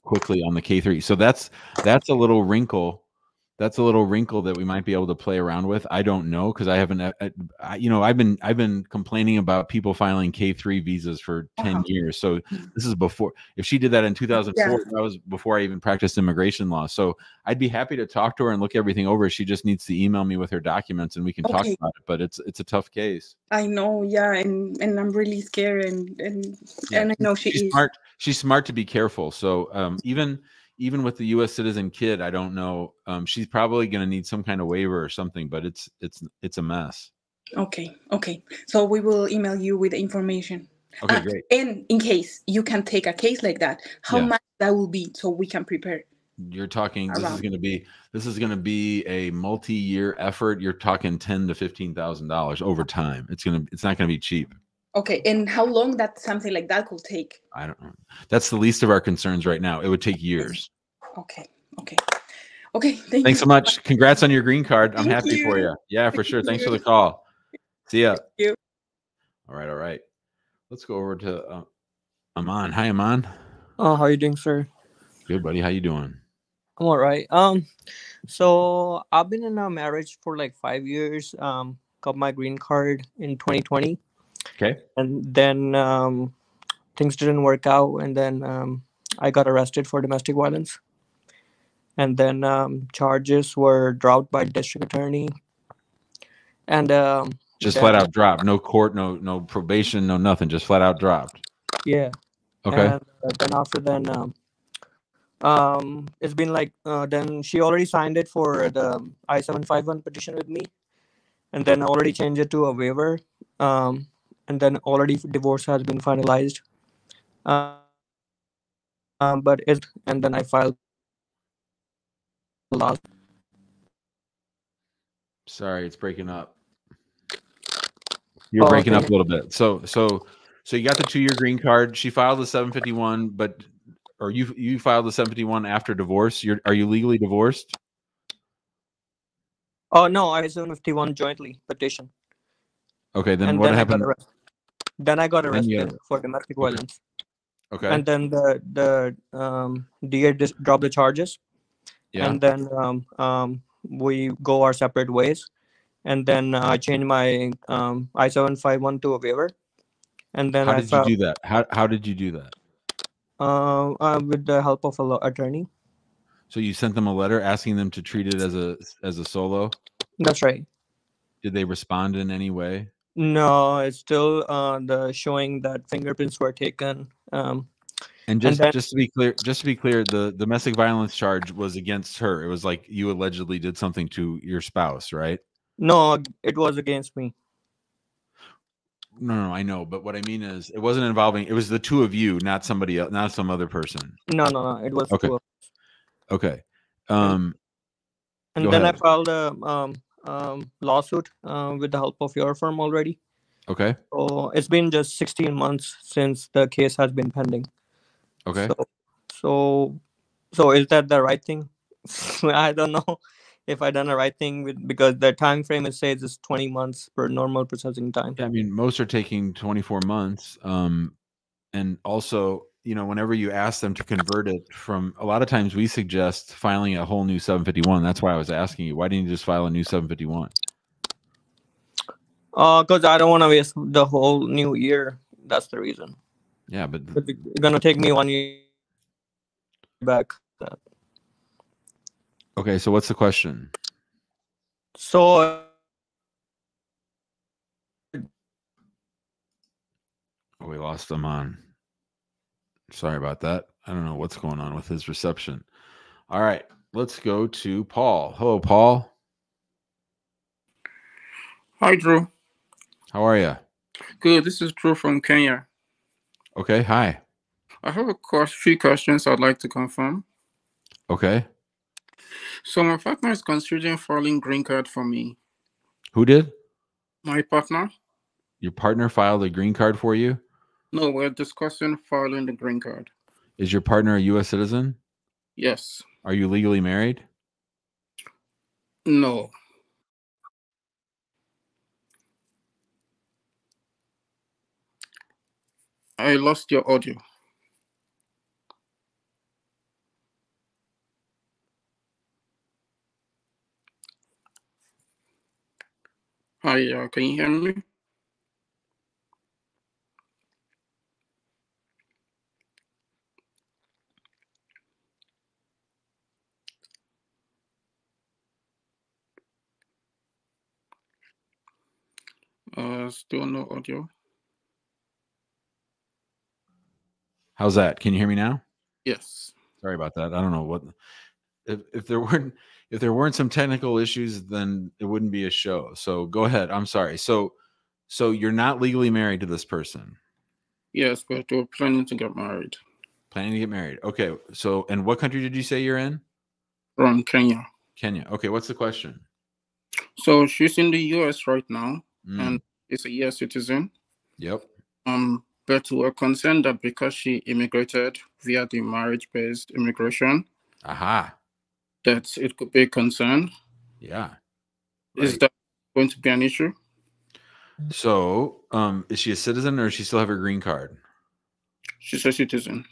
quickly on the K three. So that's that's a little wrinkle. That's a little wrinkle that we might be able to play around with. I don't know because I haven't. uh, uh, I, you know, I've been I've been complaining about people filing K three visas for 10 Uh-huh. years. So this is before. If she did that in two thousand four, Yeah. that was before I even practiced immigration law. So I'd be happy to talk to her and look everything over. She just needs to email me with her documents and we can talk about it. But it's it's a tough case. i know yeah and and i'm really scared and and Yeah, and i know she she's is smart. She's smart to be careful. So um, even even with the U.S. citizen kid, I don't know. Um, she's probably going to need some kind of waiver or something. But it's it's it's a mess. Okay, okay. So we will email you with the information. Okay, Ah, great. And in case you can take a case like that, how Yeah. much that will be so we can prepare. You're talking. This is going to be this is going to be a multi-year effort. You're talking ten to fifteen thousand dollars over time. It's gonna. It's not going to be cheap. Okay, and how long that something like that could take? I don't know. That's the least of our concerns right now. It would take years. Okay, okay, okay. Thank Thanks you so much. Congrats on your green card. I'm Thank happy for you. you. Yeah, for sure. Thanks for the call. See ya. you. All right, all right. Let's go over to uh, Aman. Hi, Aman. Oh, how you doing, sir? Good, buddy. How you doing? I'm all right. Um, so I've been in a marriage for like five years. Um, got my green card in 2020, Okay. and then um, things didn't work out, and then um, I got arrested for domestic violence, and then um, charges were dropped by district attorney, and um, Just then- flat out dropped. No court, no no probation, no nothing. Just flat out dropped. Yeah. Okay. And uh, then after then, um, um, it's been like uh, then she already signed it for the I seven five one petition with me, and then already changed it to a waiver. Um, and then already divorce has been finalized. Uh, um, but it and then I filed last. Sorry, it's breaking up. You're Oh, breaking up a little bit. So so so you got the two year green card. She filed the 751, but or you you filed the 751 after divorce. You're are you legally divorced? Oh no, I seven fifty one jointly petition. Okay, then and what then happened? I got arrested. Then I got arrested for domestic Okay. violence. Okay. And then the the um, DA just dropped the charges. Yeah. And then um, um, we go our separate ways. And then uh, I changed my um, I seven five one to a waiver. And then How I did you do that? How how did you do that? uh, uh, with the help of a law attorney. So you sent them a letter asking them to treat it as a as a solo. That's right. Did they respond in any way? No, it's still uh, the showing that fingerprints were taken. Um, And just then- just to be clear, just to be clear, the domestic violence charge was against her. It was like you allegedly did something to your spouse, right? no, it was against me. No, no, I know, but what I mean is, it wasn't involving. It was the two of you, not somebody else, not some other person. No, no, no. It was Okay. two of Okay. Um. And then ahead. I filed a um, um, lawsuit uh, with the help of your firm already. Okay. So it's been just 16 months since the case has been pending. Okay. So, so, so is that the right thing? <laughs> I don't know <laughs> if I done the right thing with because the time frame it says is 20 months per normal processing time. Yeah, I mean, most are taking 24 months. Um, and also, you know, whenever you ask them to convert it from, a lot of times we suggest filing a whole new 751. That's why I was asking you, why didn't you just file a new 751? Uh, because I don't want to waste the whole new year. That's the reason. Yeah, but But it's gonna take me one year back. okay, so what's the question? So Oh, we lost them on. Sorry about that. I don't know what's going on with his reception. All right, let's go to Paul. Hello, Paul. Hi, Drew. How are you? Good. This is Drew from Kenya. Okay, hi. I have a few questions I'd like to confirm. Okay. So my partner is considering filing green card for me. Who did? My partner? Your partner filed a green card for you? No, we're discussing filing the green card. Is your partner a US citizen? Yes. Are you legally married? No. I lost your audio. Hi, uh, can you hear me? Uh, still no audio. How's that? Can you hear me now? Yes. Sorry about that. I don't know what if if there weren't if there weren't some technical issues, then it wouldn't be a show. So go ahead. I'm sorry. So so you're not legally married to this person. Yes, but we're planning to get married Planning to get married. Okay. So and what country did you say you're in? from Kenya. Kenya. Okay, what's the question? So she's in the US right now Mm, and is a US citizen. Yep. Um, but we're concerned that because she immigrated via the marriage-based immigration, Aha. that it could be a concern. Yeah. Is that going to be an issue? So, um, is she a citizen or does she still have her green card? She's a citizen.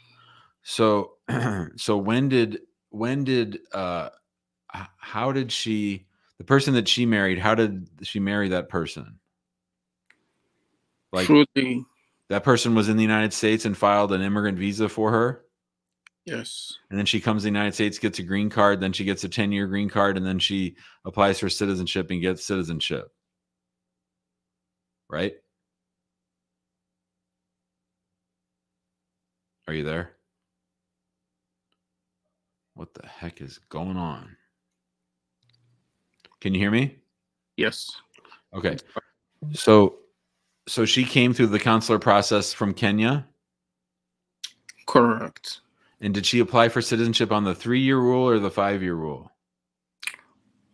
So, <clears throat> so when did when did uh, how did she the person that she married? How did she marry that person? Like the that person was in the United States and filed an immigrant visa for her, yes, and then she comes to the United States, gets a green card, then she gets a ten year green card, and then she applies for citizenship and gets citizenship. Right? Are you there? What the heck is going on? Can you hear me? yes, Okay. So so she came through the consular process from Kenya correct. and did she apply for citizenship on the 3-year rule or the 5-year rule?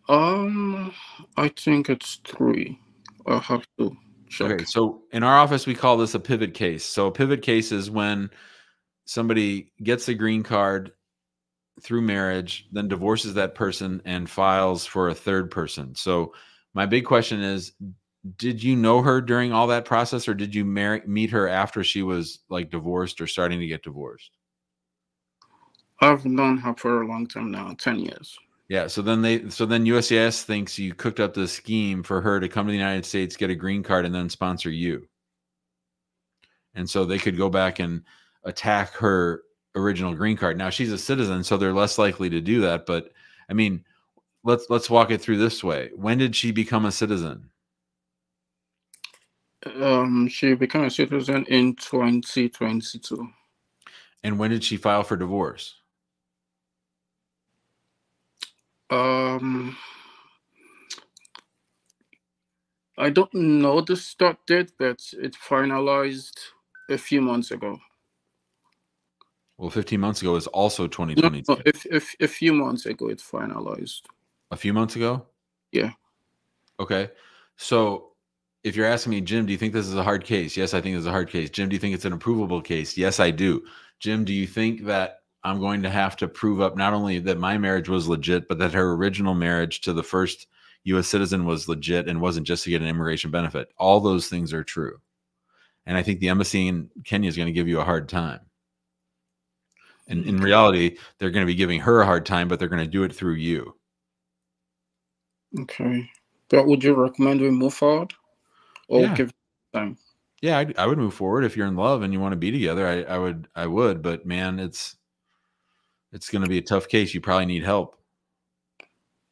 Um, I think it's three. I'll have to check. Okay, so in our office we call this a pivot case. So a pivot case is when somebody gets a green card through marriage, then divorces that person and files for a third person. So my big question is did you know her during all that process or did you marry, meet her after she was like divorced or starting to get divorced? I've known her for a long time now, ten years. Yeah, so then they so then USCIS thinks you cooked up this scheme for her to come to the United States, get a green card, and then sponsor you. And so they could go back and attack her original green card. Now she's a citizen, so they're less likely to do that. But I mean, let's let's walk it through this way. When did she become a citizen? Um, she became a citizen in 2022. And when did she file for divorce? Um, I don't know the start date, but it finalized a few months ago. Well, 15 months ago is also No, 2022. no, if, if a few months ago it finalized. A few months ago? Yeah. Okay. So if you're asking me, Jim, do you think this is a hard case? Yes, I think it's a hard case. Jim, do you think it's an approvable case? Yes, I do. Jim, do you think that I'm going to have to prove up not only that my marriage was legit, but that her original marriage to the first US citizen was legit and wasn't just to get an immigration benefit. All those things are true. And I think the embassy in Kenya is going to give you a hard time. And in reality, they're going to be giving her a hard time, but they're going to do it through you. Okay. But would you recommend we move forward? Or Yeah. give time? Yeah, I'd, I would move forward if you're in love and you want to be together. I, I would, I would, but man, it's it's going to be a tough case. You probably need help.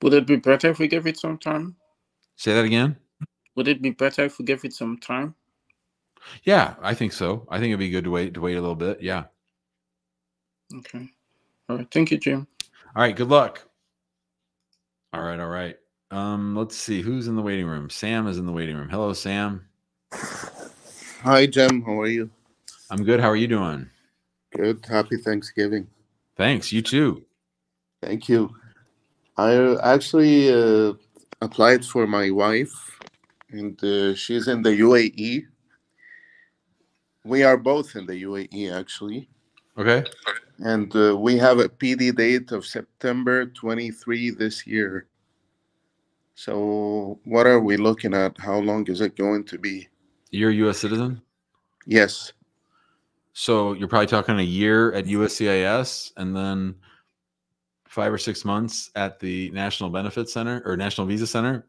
Would it be better if we give it some time? Say that again. Would it be better if we give it some time? Yeah, I think so. I think it'd be good to wait to wait a little bit. Yeah. Okay. All right. Thank you, Jim. All right. Good luck. All right. All right. Um, let's see who's in the waiting room. Sam is in the waiting room. Hello, Sam. Hi, Jim. How are you? I'm good. How are you doing? Good. Happy Thanksgiving. Thanks. You too. Thank you. I uh, actually uh, applied for my wife, and uh, she's in the UAE. We are both in the UAE, actually. Okay. And uh, we have a PD date of September 23 this year. So, what are we looking at? How long is it going to be? You're a U.S. citizen. Yes. So you're probably talking a year at USCIS and then five or six months at the National Benefit Center or National Visa Center,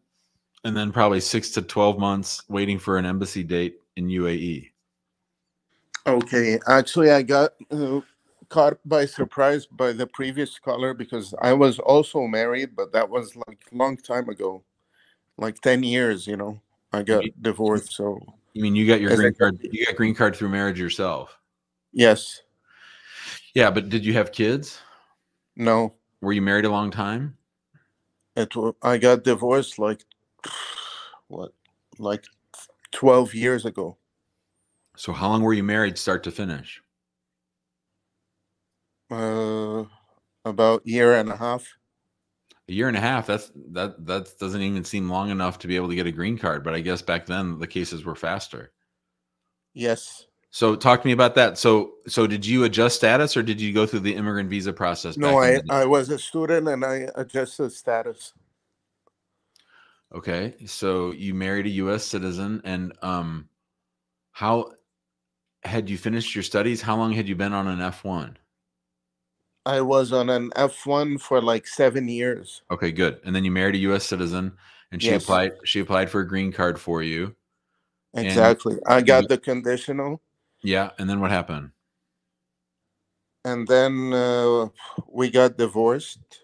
and then probably six to 12 months waiting for an embassy date in. UAE. Okay, actually, I got uh, caught by surprise by the previous caller because I was also married, but that was like long time ago, like ten years. You know, I got divorced. So You mean you got your green card? You got green card through marriage yourself? yes, Yeah, but did you have kids? no, Were you married a long time? it. I got divorced like what, like twelve years ago. So how long were you married, start to finish? Uh, about year and a half. A year and a half. That's that. That doesn't even seem long enough to be able to get a green card. But I guess back then the cases were faster. Yes. So talk to me about that. So so did you adjust status or did you go through the immigrant visa process? No, back I? I was a student and I adjusted status. Okay, so you married a U.S. citizen, and um, how had you finished your studies? How long had you been on an F one? I was on an F one for like seven years. Okay, good. And then you married a U.S. citizen, and she Yes. applied. She applied for a green card for you. and Exactly. I got you- the conditional, Yeah, and then what happened? and then uh, we got divorced,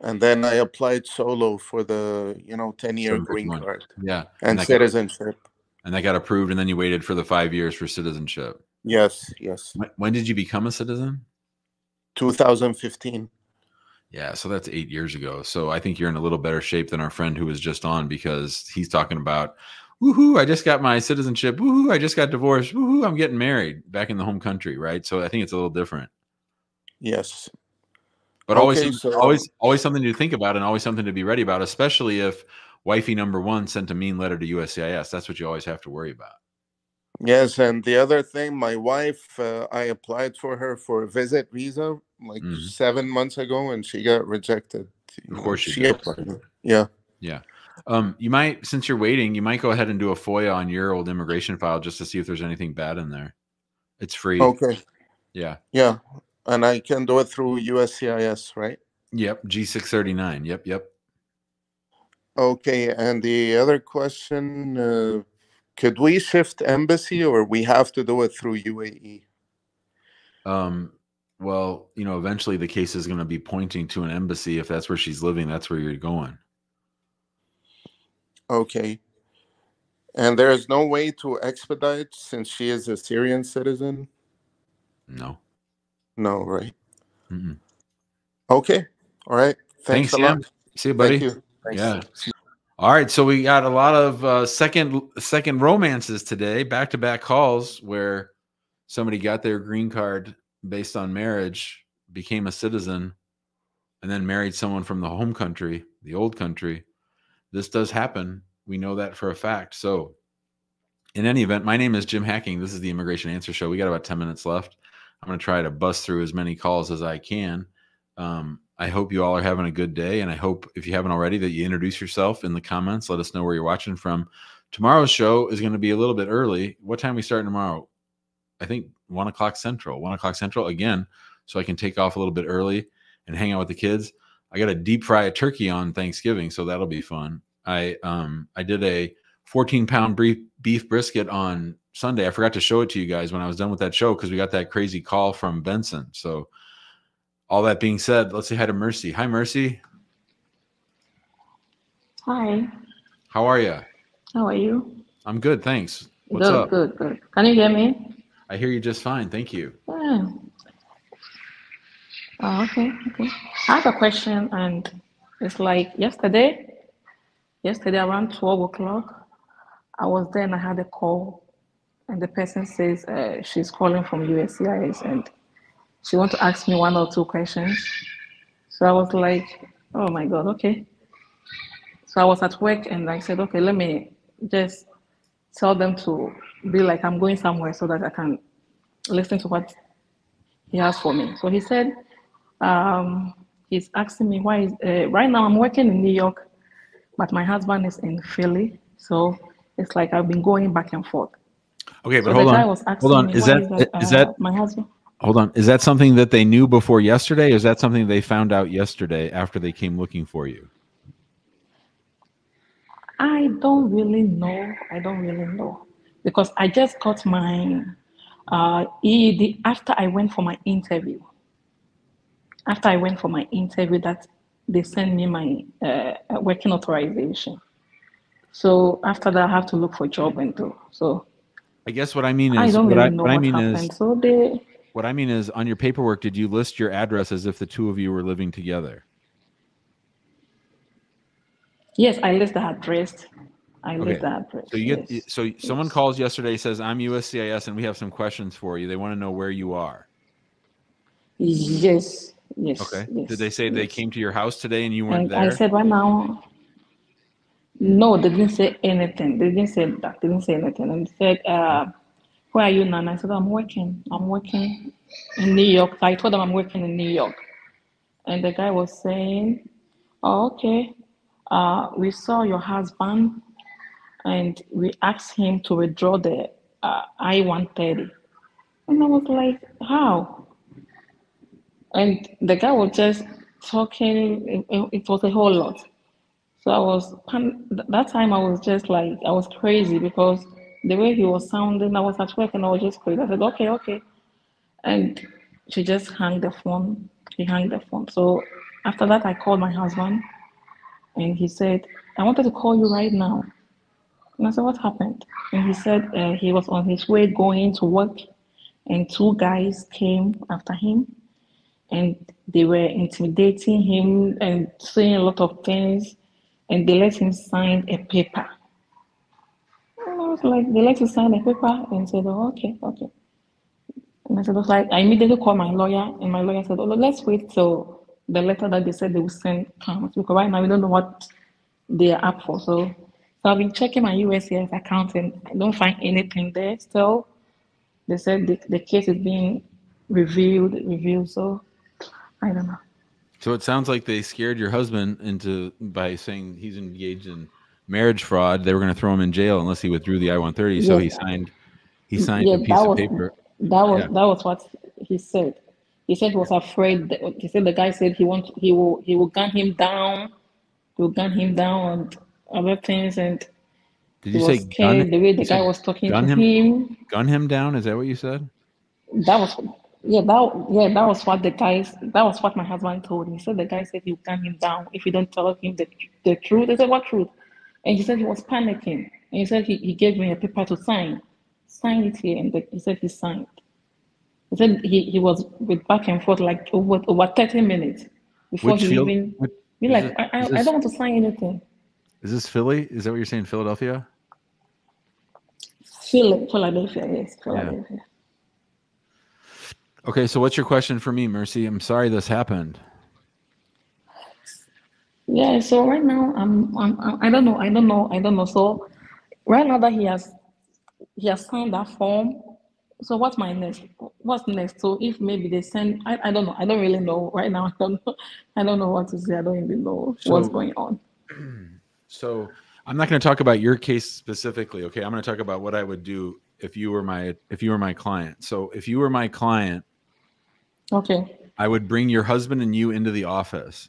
and then I applied solo for the you know ten year So green one. card Yeah, and got- citizenship. and that got approved, and then you waited for the five years for citizenship. Yes, yes. When, when did you become a citizen? 2015. Yeah, so that's eight years ago. So I think you're in a little better shape than our friend who was just on because he's talking about, woohoo, I just got my citizenship. Woohoo, I just got divorced. Woohoo, I'm getting married back in the home country, right? So I think it's a little different. Yes. But always, Okay, some- so- always, always something to think about, and always something to be ready about, especially if wifey number one sent a mean letter to USCIS. That's what you always have to worry about. Yes, and the other thing, my wife, uh, I applied for her for a visit visa like Mhm. seven months ago, and she got rejected. Of course you she did. Yeah. Yeah. Um, you might, since you're waiting, you might go ahead and do a FOIA on your old immigration file just to see if there's anything bad in there. It's free. Okay. Yeah. Yeah, and I can do it through USCIS, right? Yep. G639. Yep. Yep. Okay, and the other question, uh, could we shift embassy or we have to do it through? UAE? Um, well, you know, eventually the case is going to be pointing to an embassy. If that's where she's living, that's where you're going. Okay. And there is no way to expedite since she is a Syrian citizen? No. No, right? Mm-mm. Okay. All right. Thanks, Thanks, a Sam. lot. See you, buddy. Thank you. Thanks. Yeah. All right. So we got a lot of uh, second second romances today, back to back calls where somebody got their green card based on marriage, became a citizen, and then married someone from the home country, the old country. This does happen. We know that for a fact. So, in any event, my name is Jim Hacking. This is the Immigration Answer Show. We got about 10 minutes left. I'm going to try to bust through as many calls as I can. Um, I hope you all are having a good day. And I hope if you haven't already that you introduce yourself in the comments. Let us know where you're watching from. Tomorrow's show is going to be a little bit early. What time we start tomorrow? I think one o'clock central, one o'clock central again. So I can take off a little bit early and hang out with the kids. I got to deep fry a turkey on Thanksgiving, so that'll be fun. I um I did a 14 pound beef beef brisket on Sunday. I forgot to show it to you guys when I was done with that show because we got that crazy call from Benson. So all that being said, let's say hi to Mercy. Hi, Mercy. Hi, How are you? how are you? I'm good, thanks. What's good, up? good, good. Can you hear me? I hear you just fine. Thank you. Yeah. Oh, okay, okay. I have a question, and it's like yesterday, yesterday around 12 o'clock, I was there and I had a call, and the person says uh, she's calling from USCIS and she wants to ask me one or two questions. So I was like, oh my God, okay. So I was at work and I said, okay, let me just tell them to be like I'm going somewhere so that I can listen to what he has for me. So he said, um, he's asking me why is, uh, right now I'm working in New York, but my husband is in Philly. So it's like I've been going back and forth. Okay, but So hold on. Hold on. Is that is is that, uh, that my husband? hold on? Is that something that they knew before yesterday? Or is that something they found out yesterday after they came looking for you? I don't really know. I don't really know because I just got my uh, EAD after I went for my interview. After I went for my interview, that they sent me my uh, working authorization. So after that, I have to look for a job and do. So I guess what I mean is I don't what really I know what I mean happened. is So they, what I mean is on your paperwork, did you list your address as if the two of you were living together? Yes, I list the address. I list Okay. the address. So you get yes. so someone calls yesterday says I'm USCIS and we have some questions for you. They want to know where you are. Yes. Yes. Okay. Yes. Did they say they came to your house today and you weren't And I there? said, right now, no, they didn't say anything. They didn't say that. They didn't say anything. And said, uh, where are you now? And I said, I'm working. I'm working in New York. I told them I'm working in New York. And the guy was saying, oh, okay. Uh, we saw your husband and we asked him to withdraw the uh, I-130. And I was like, how? And the guy was just talking. It, it- was a whole lot. So I was that time I was just like I was crazy because the way he was sounding, I was at work and I was just crazy. I said, okay, okay. And she just hung the phone. He hung the phone. So after that, I called my husband and he said, I wanted to call you right now. And I said, what happened? And he said uh, he was on his way going to work and two guys came after him and they were intimidating him and saying a lot of things and they let him sign a paper. And I was like, they let you sign a paper and said, oh, okay, okay. And I said, like I immediately called my lawyer and my lawyer said, oh, let's wait till the letter that they said they will send comes because right now we don't know what they are up for. So, so I've been checking my USCIS account and I don't find anything there still. They said the, the case is being reviewed, reviewed. So I don't know. So it sounds like they scared your husband into by saying he's engaged in marriage fraud. They were going to throw him in jail unless he withdrew the I-130. So he signed he mm, signed yeah, a piece of was paper. that was Yeah. that was what he said. He said he was afraid. That, he said the guy said he want he will he will gun him down, he will gun him down and other things, and Did you say gun? the way the guy was talking gun to him? him. Gun him down? Is that what you said? That was yeah that yeah that was what the guys that was what my husband told me. He said the guy said he will gun him down if you don't tell him the the truth. I said what truth? And he said he was panicking. And he said he, he gave me a paper to sign. Sign it here. And the, he said he signed. He said he, he was with back and forth like over, over 30 minutes before Which he field? even Which, be like, it- I, I, is I don't want to sign anything. Is this Philly? Is that what you're saying? Philadelphia? Philly, Philadelphia, yes, Philadelphia. Okay, so what's your question for me, Mercy? I'm sorry this happened. Yeah, so right now I'm, I'm I'm- I don't know, I don't know, I don't know. So right now that he has he has signed that form, so what's my next? What's next? So if maybe they send, I, I don't know. I don't really know right now. <laughs> I don't know. I don't know what to say. I don't even know what's going on. <clears throat> So I'm not going to talk about your case specifically. Okay, I'm going to talk about what I would do if you were my if you were my client. So if you were my client, Okay. I would bring your husband and you into the office,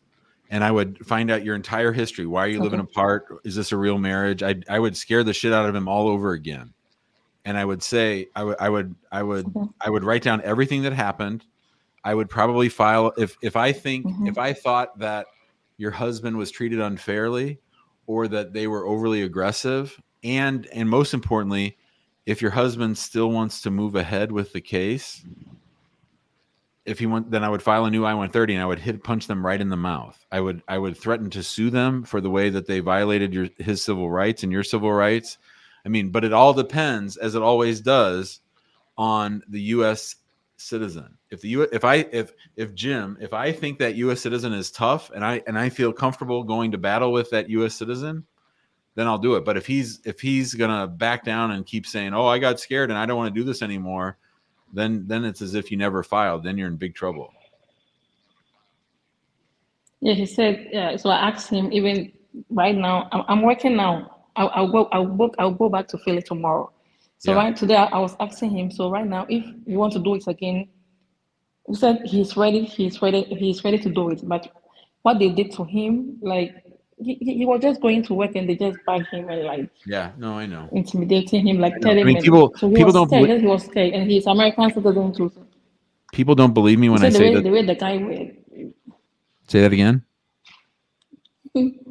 and I would find out your entire history. Why are you living apart? Is this a real marriage? I I would scare the shit out of him all over again, and I would say I would I would I would Okay. I would write down everything that happened. I would probably file if if I think Mhm. if I thought that your husband was treated unfairly or that they were overly aggressive and and most importantly if your husband still wants to move ahead with the case if he want then i would file a new i-130 and i would hit punch them right in the mouth i would i would threaten to sue them for the way that they violated your his civil rights and your civil rights i mean but it all depends as it always does on the us citizen if the U if I if if Jim if I think that US citizen is tough and I and I feel comfortable going to battle with that US citizen then I'll do it but if he's if he's to back down and keep saying oh I got scared and I don't want to do this anymore then then it's as if you never filed then you're in big trouble Yeah, he said. Yeah. So I asked him. Even right now, I'm, I'm working now. I'll, I'll go. I'll book. I'll go back to Philly tomorrow. So Yeah. right today, I was asking him. So right now, if you want to do it again, he said he's ready. He's ready. He's ready to do it. But what they did to him, like he, he was just going to work and they just bagged him and like yeah no I know intimidating him, like telling I mean, him. people- so he people was don't scared. He was scared, and he's American citizen too. People don't believe me when I say way that the way the guy went. say that again mm.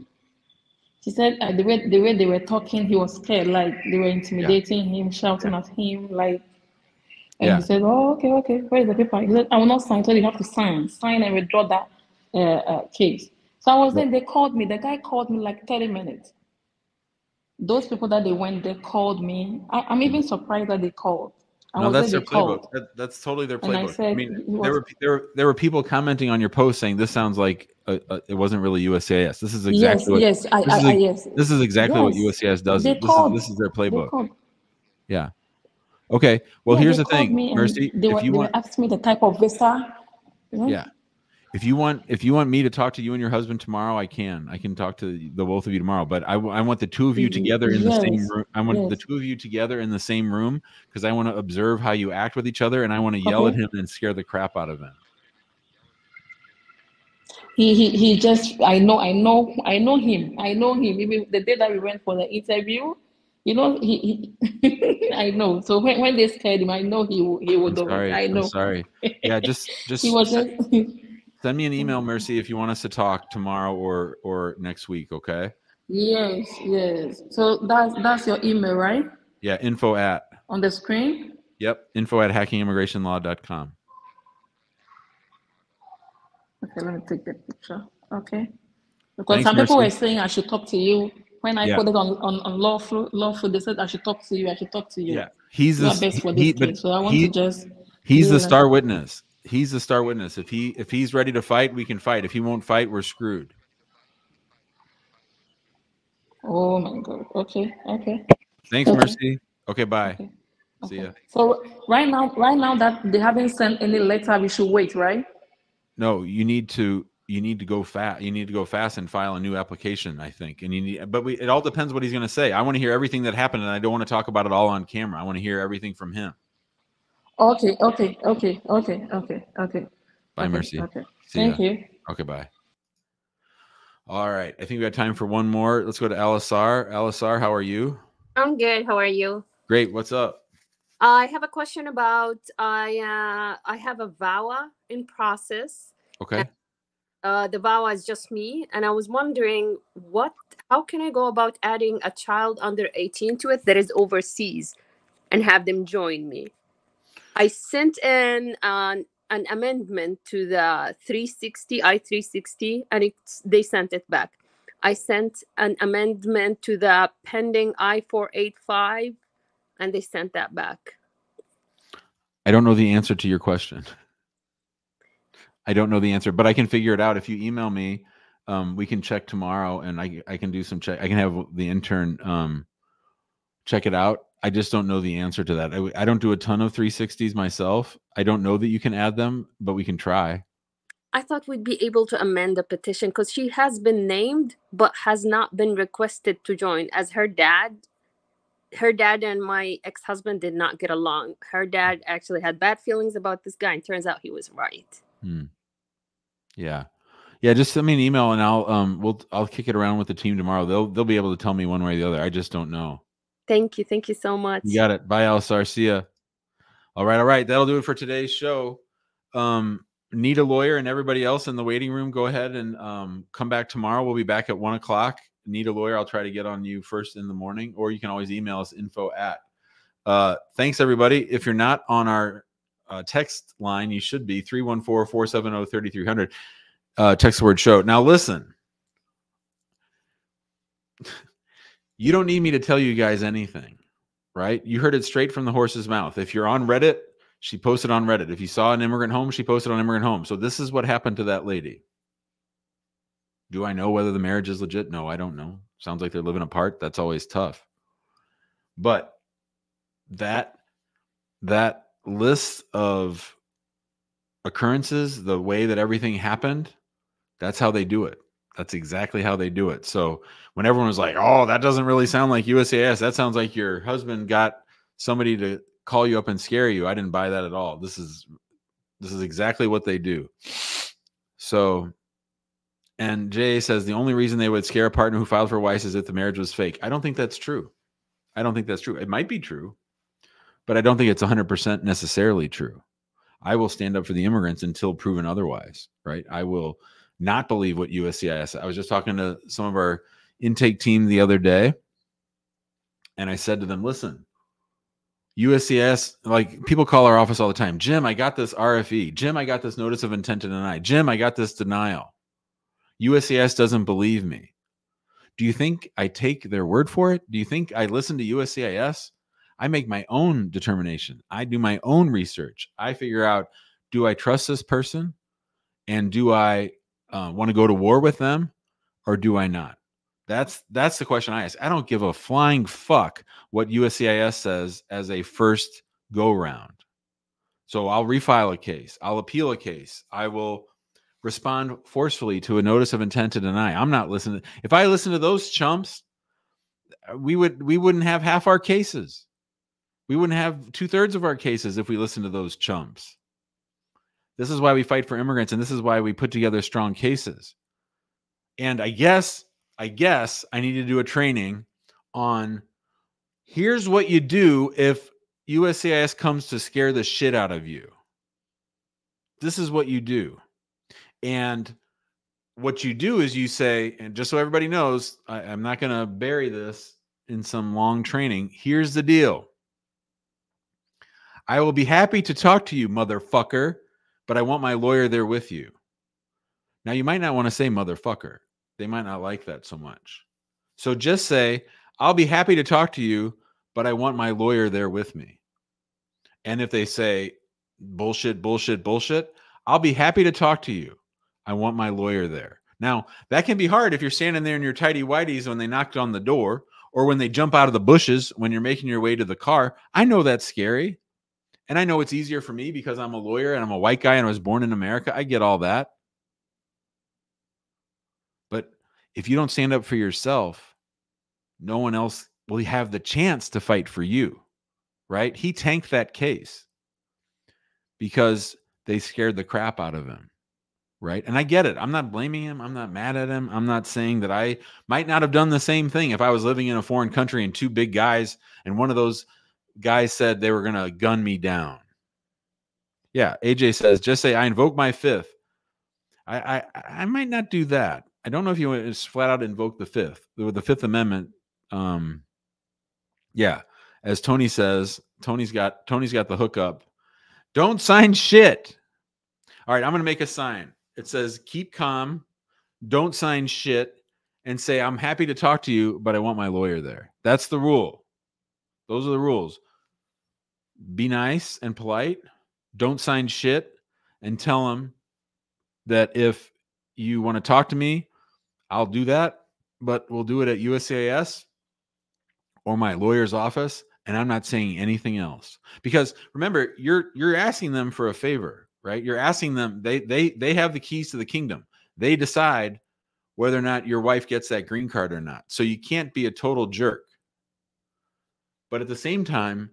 She said uh, the way the way they were talking, he was scared. Like they were intimidating him, shouting at him, like. And Yeah. he said, "Oh, okay, okay. Where is the paper?" He said, "I will not sign. So you have to sign, sign and withdraw that uh, uh, case." So I was there. They called me. The guy called me like thirty minutes. Those people that they went, they called me. I, I'm even surprised that they called. I no, that's their playbook. That, that's totally their And I playbook. I, mean, there were there were there were people commenting on your post saying this sounds like uh uh it wasn't really USCIS. This is exactly Yes, what yes, I- this, is I- I- ex- yes. this is exactly what Yes. USCIS does. This is this is their playbook. Yeah. Okay. Well, Yeah, here's the thing, me Mercy. They were, If you they want, asking me the type of visa. you know? yeah. If you want, if you want me to talk to you and your husband tomorrow, I can. I can talk to the both of you tomorrow. But i, I want the two of you mm-hmm. together in the same room. I want the two of you together in the same room because I want to observe how you act with each other, and I want to yell uh-huh. at him and scare the crap out of him. He, he he just I know I know I know him I know him even the day that we went for the interview you know he, he <laughs> I know so when, when they scared him I know he he I'm sorry. I I'm know sorry. Yeah, just <laughs> just he was just <laughs> send me an email, mm-hmm. Mercy, if you want us to talk tomorrow or or next week. Okay. yes yes so that's that's your email right Yeah. Info at on the screen yep. Info at hackingimmigrationlaw.com. okay let me take the picture okay because Thanks, some people were saying I should talk to you when I Yeah. put it on on, on lawful lawful they said I should talk to you I should talk to you Yeah. He's the best for this but case so I want he, to just he's the star witness. He's the star witness. If he if he's ready to fight, we can fight. If he won't fight, we're screwed. Oh my God. Okay. Okay. Thanks, Okay. Mercy. Okay, bye. See ya. So right now, right now that they haven't sent any letter, we should wait, right? No, you need to you need to go fast. You need to go fast and file a new application. I think, and you need. But we, it all depends what he's going to say. I want to hear everything that happened, and I don't want to talk about it all on camera. I want to hear everything from him. Okay. Okay. Okay. Okay. Okay. Okay. Bye, Okay, Mercy. okay. See Thank ya. you. Okay, bye. All right. I think we got time for one more. Let's go to Alisar. Alisar, how are you? I'm good. How are you? Great. What's up? I have a question about I uh, I have a VAWA in process. Okay. Uh, the VAWA is just me, and I was wondering what how can I go about adding a child under 18 to it that is overseas, and have them join me. I sent in an an amendment to the 360 I 360, and it's they sent it back. I sent an amendment to the pending I 485 and they sent that back. I don't know the answer to your question. I don't know the answer, but I can figure it out. If you email me, um, we can check tomorrow, and I I can do some check. I can have the intern um, check it out, I just don't know the answer to that. I, I don't do a ton of 360s myself. I don't know that you can add them, but we can try. I thought we'd be able to amend the petition because she has been named but has not been requested to join. As her dad, her dad and my ex husband did not get along. Her dad actually had bad feelings about this guy, and turns out he was right. Hmm. Yeah. Yeah, just send me an email and I'll um we'll I'll kick it around with the team tomorrow. They'll they'll be able to tell me one way or the other. I just don't know. Thank you. Thank you so much. You got it. Bye, Alice Garcia. All right, all right. That'll do it for today's show. Um, need a lawyer and everybody else in the waiting room, go ahead and um, come back tomorrow. We'll be back at one o'clock. Need a lawyer? I'll try to get on you first in the morning, or you can always email us info at. Uh, thanks, everybody. If you're not on our uh, text line, you should be 314 470 3300. Uh, text the word show. Now, listen. You don't need me to tell you guys anything, right? You heard it straight from the horse's mouth. If you're on Reddit, she posted on Reddit. If you saw an immigrant home, she posted on immigrant home. So this is what happened to that lady. Do I know whether the marriage is legit? No, I don't know. Sounds like they're living apart. That's always tough. But that that list of occurrences, the way that everything happened, that's how they do it. That's exactly how they do it. So when everyone was like, "Oh, that doesn't really sound like USCIS. That sounds like your husband got somebody to call you up and scare you." I didn't buy that at all. This is this is exactly what they do. So and Jay says the only reason they would scare a partner who filed for Weiss is if the marriage was fake. I don't think that's true. I don't think that's true. It might be true, but I don't think it's 100% necessarily true. I will stand up for the immigrants until proven otherwise, right? I will not believe what USCIS. I was just talking to some of our intake team the other day, and I said to them, listen, USCIS, like people call our office all the time, Jim, I got this RFE. Jim, I got this notice of intent to deny. Jim, I got this denial. USCIS doesn't believe me. Do you think I take their word for it? Do you think I listen to USCIS? I make my own determination. I do my own research. I figure out do I trust this person? And do I uh, want to go to war with them or do I not? That's that's the question I ask. I don't give a flying fuck what USCIS says as a first go round. So I'll refile a case. I'll appeal a case. I will respond forcefully to a notice of intent to deny. I'm not listening. If I listen to those chumps, uh, we would we wouldn't have half our cases. We wouldn't have two thirds of our cases if we listened to those chumps. This is why we fight for immigrants, and this is why we put together strong cases. And I guess, I guess I need to do a training on here's what you do if USCIS comes to scare the shit out of you. This is what you do. And what you do is you say, and just so everybody knows, I, I'm not going to bury this in some long training. Here's the deal I will be happy to talk to you, motherfucker, but I want my lawyer there with you. Now, you might not want to say motherfucker, they might not like that so much. So just say, I'll be happy to talk to you, but I want my lawyer there with me. And if they say bullshit, bullshit, bullshit, I'll be happy to talk to you. I want my lawyer there. Now, that can be hard if you're standing there in your tidy whities when they knocked on the door or when they jump out of the bushes when you're making your way to the car. I know that's scary. And I know it's easier for me because I'm a lawyer and I'm a white guy and I was born in America. I get all that. But if you don't stand up for yourself, no one else will have the chance to fight for you, right? He tanked that case because they scared the crap out of him right? And I get it. I'm not blaming him. I'm not mad at him. I'm not saying that I might not have done the same thing if I was living in a foreign country and two big guys and one of those guys said they were going to gun me down. Yeah, AJ says just say I invoke my fifth. I I I might not do that. I don't know if you just flat out invoke the fifth, the, the Fifth Amendment. Um, yeah, as Tony says, Tony's got Tony's got the hookup. Don't sign shit. All right, I'm going to make a sign. It says keep calm, don't sign shit, and say I'm happy to talk to you, but I want my lawyer there. That's the rule. Those are the rules. Be nice and polite. Don't sign shit and tell them that if you want to talk to me, I'll do that, but we'll do it at USCIS or my lawyer's office And I'm not saying anything else. Because remember, you're you're asking them for a favor, right? You're asking them they they they have the keys to the kingdom. They decide whether or not your wife gets that green card or not. So you can't be a total jerk. But at the same time,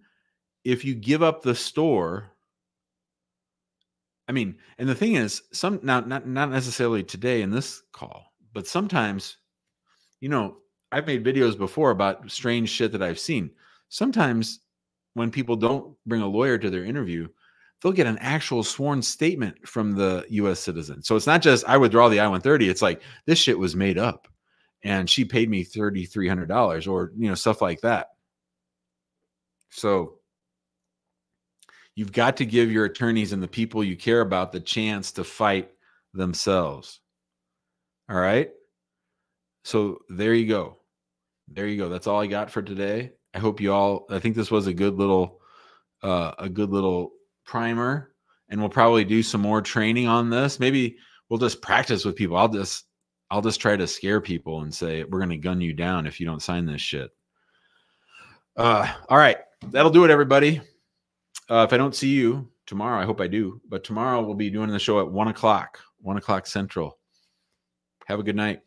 if you give up the store, I mean, and the thing is, some now not not necessarily today in this call, but sometimes, you know, I've made videos before about strange shit that I've seen. Sometimes when people don't bring a lawyer to their interview, they'll get an actual sworn statement from the US citizen. So it's not just I withdraw the I-130, it's like this shit was made up and she paid me $3300 or you know stuff like that. So you've got to give your attorneys and the people you care about the chance to fight themselves. All right? So there you go. There you go. That's all I got for today. I hope you all I think this was a good little uh a good little primer and we'll probably do some more training on this. Maybe we'll just practice with people. I'll just I'll just try to scare people and say we're going to gun you down if you don't sign this shit. Uh all right. That'll do it everybody. Uh if I don't see you tomorrow, I hope I do, but tomorrow we'll be doing the show at one o'clock, one o'clock central. Have a good night.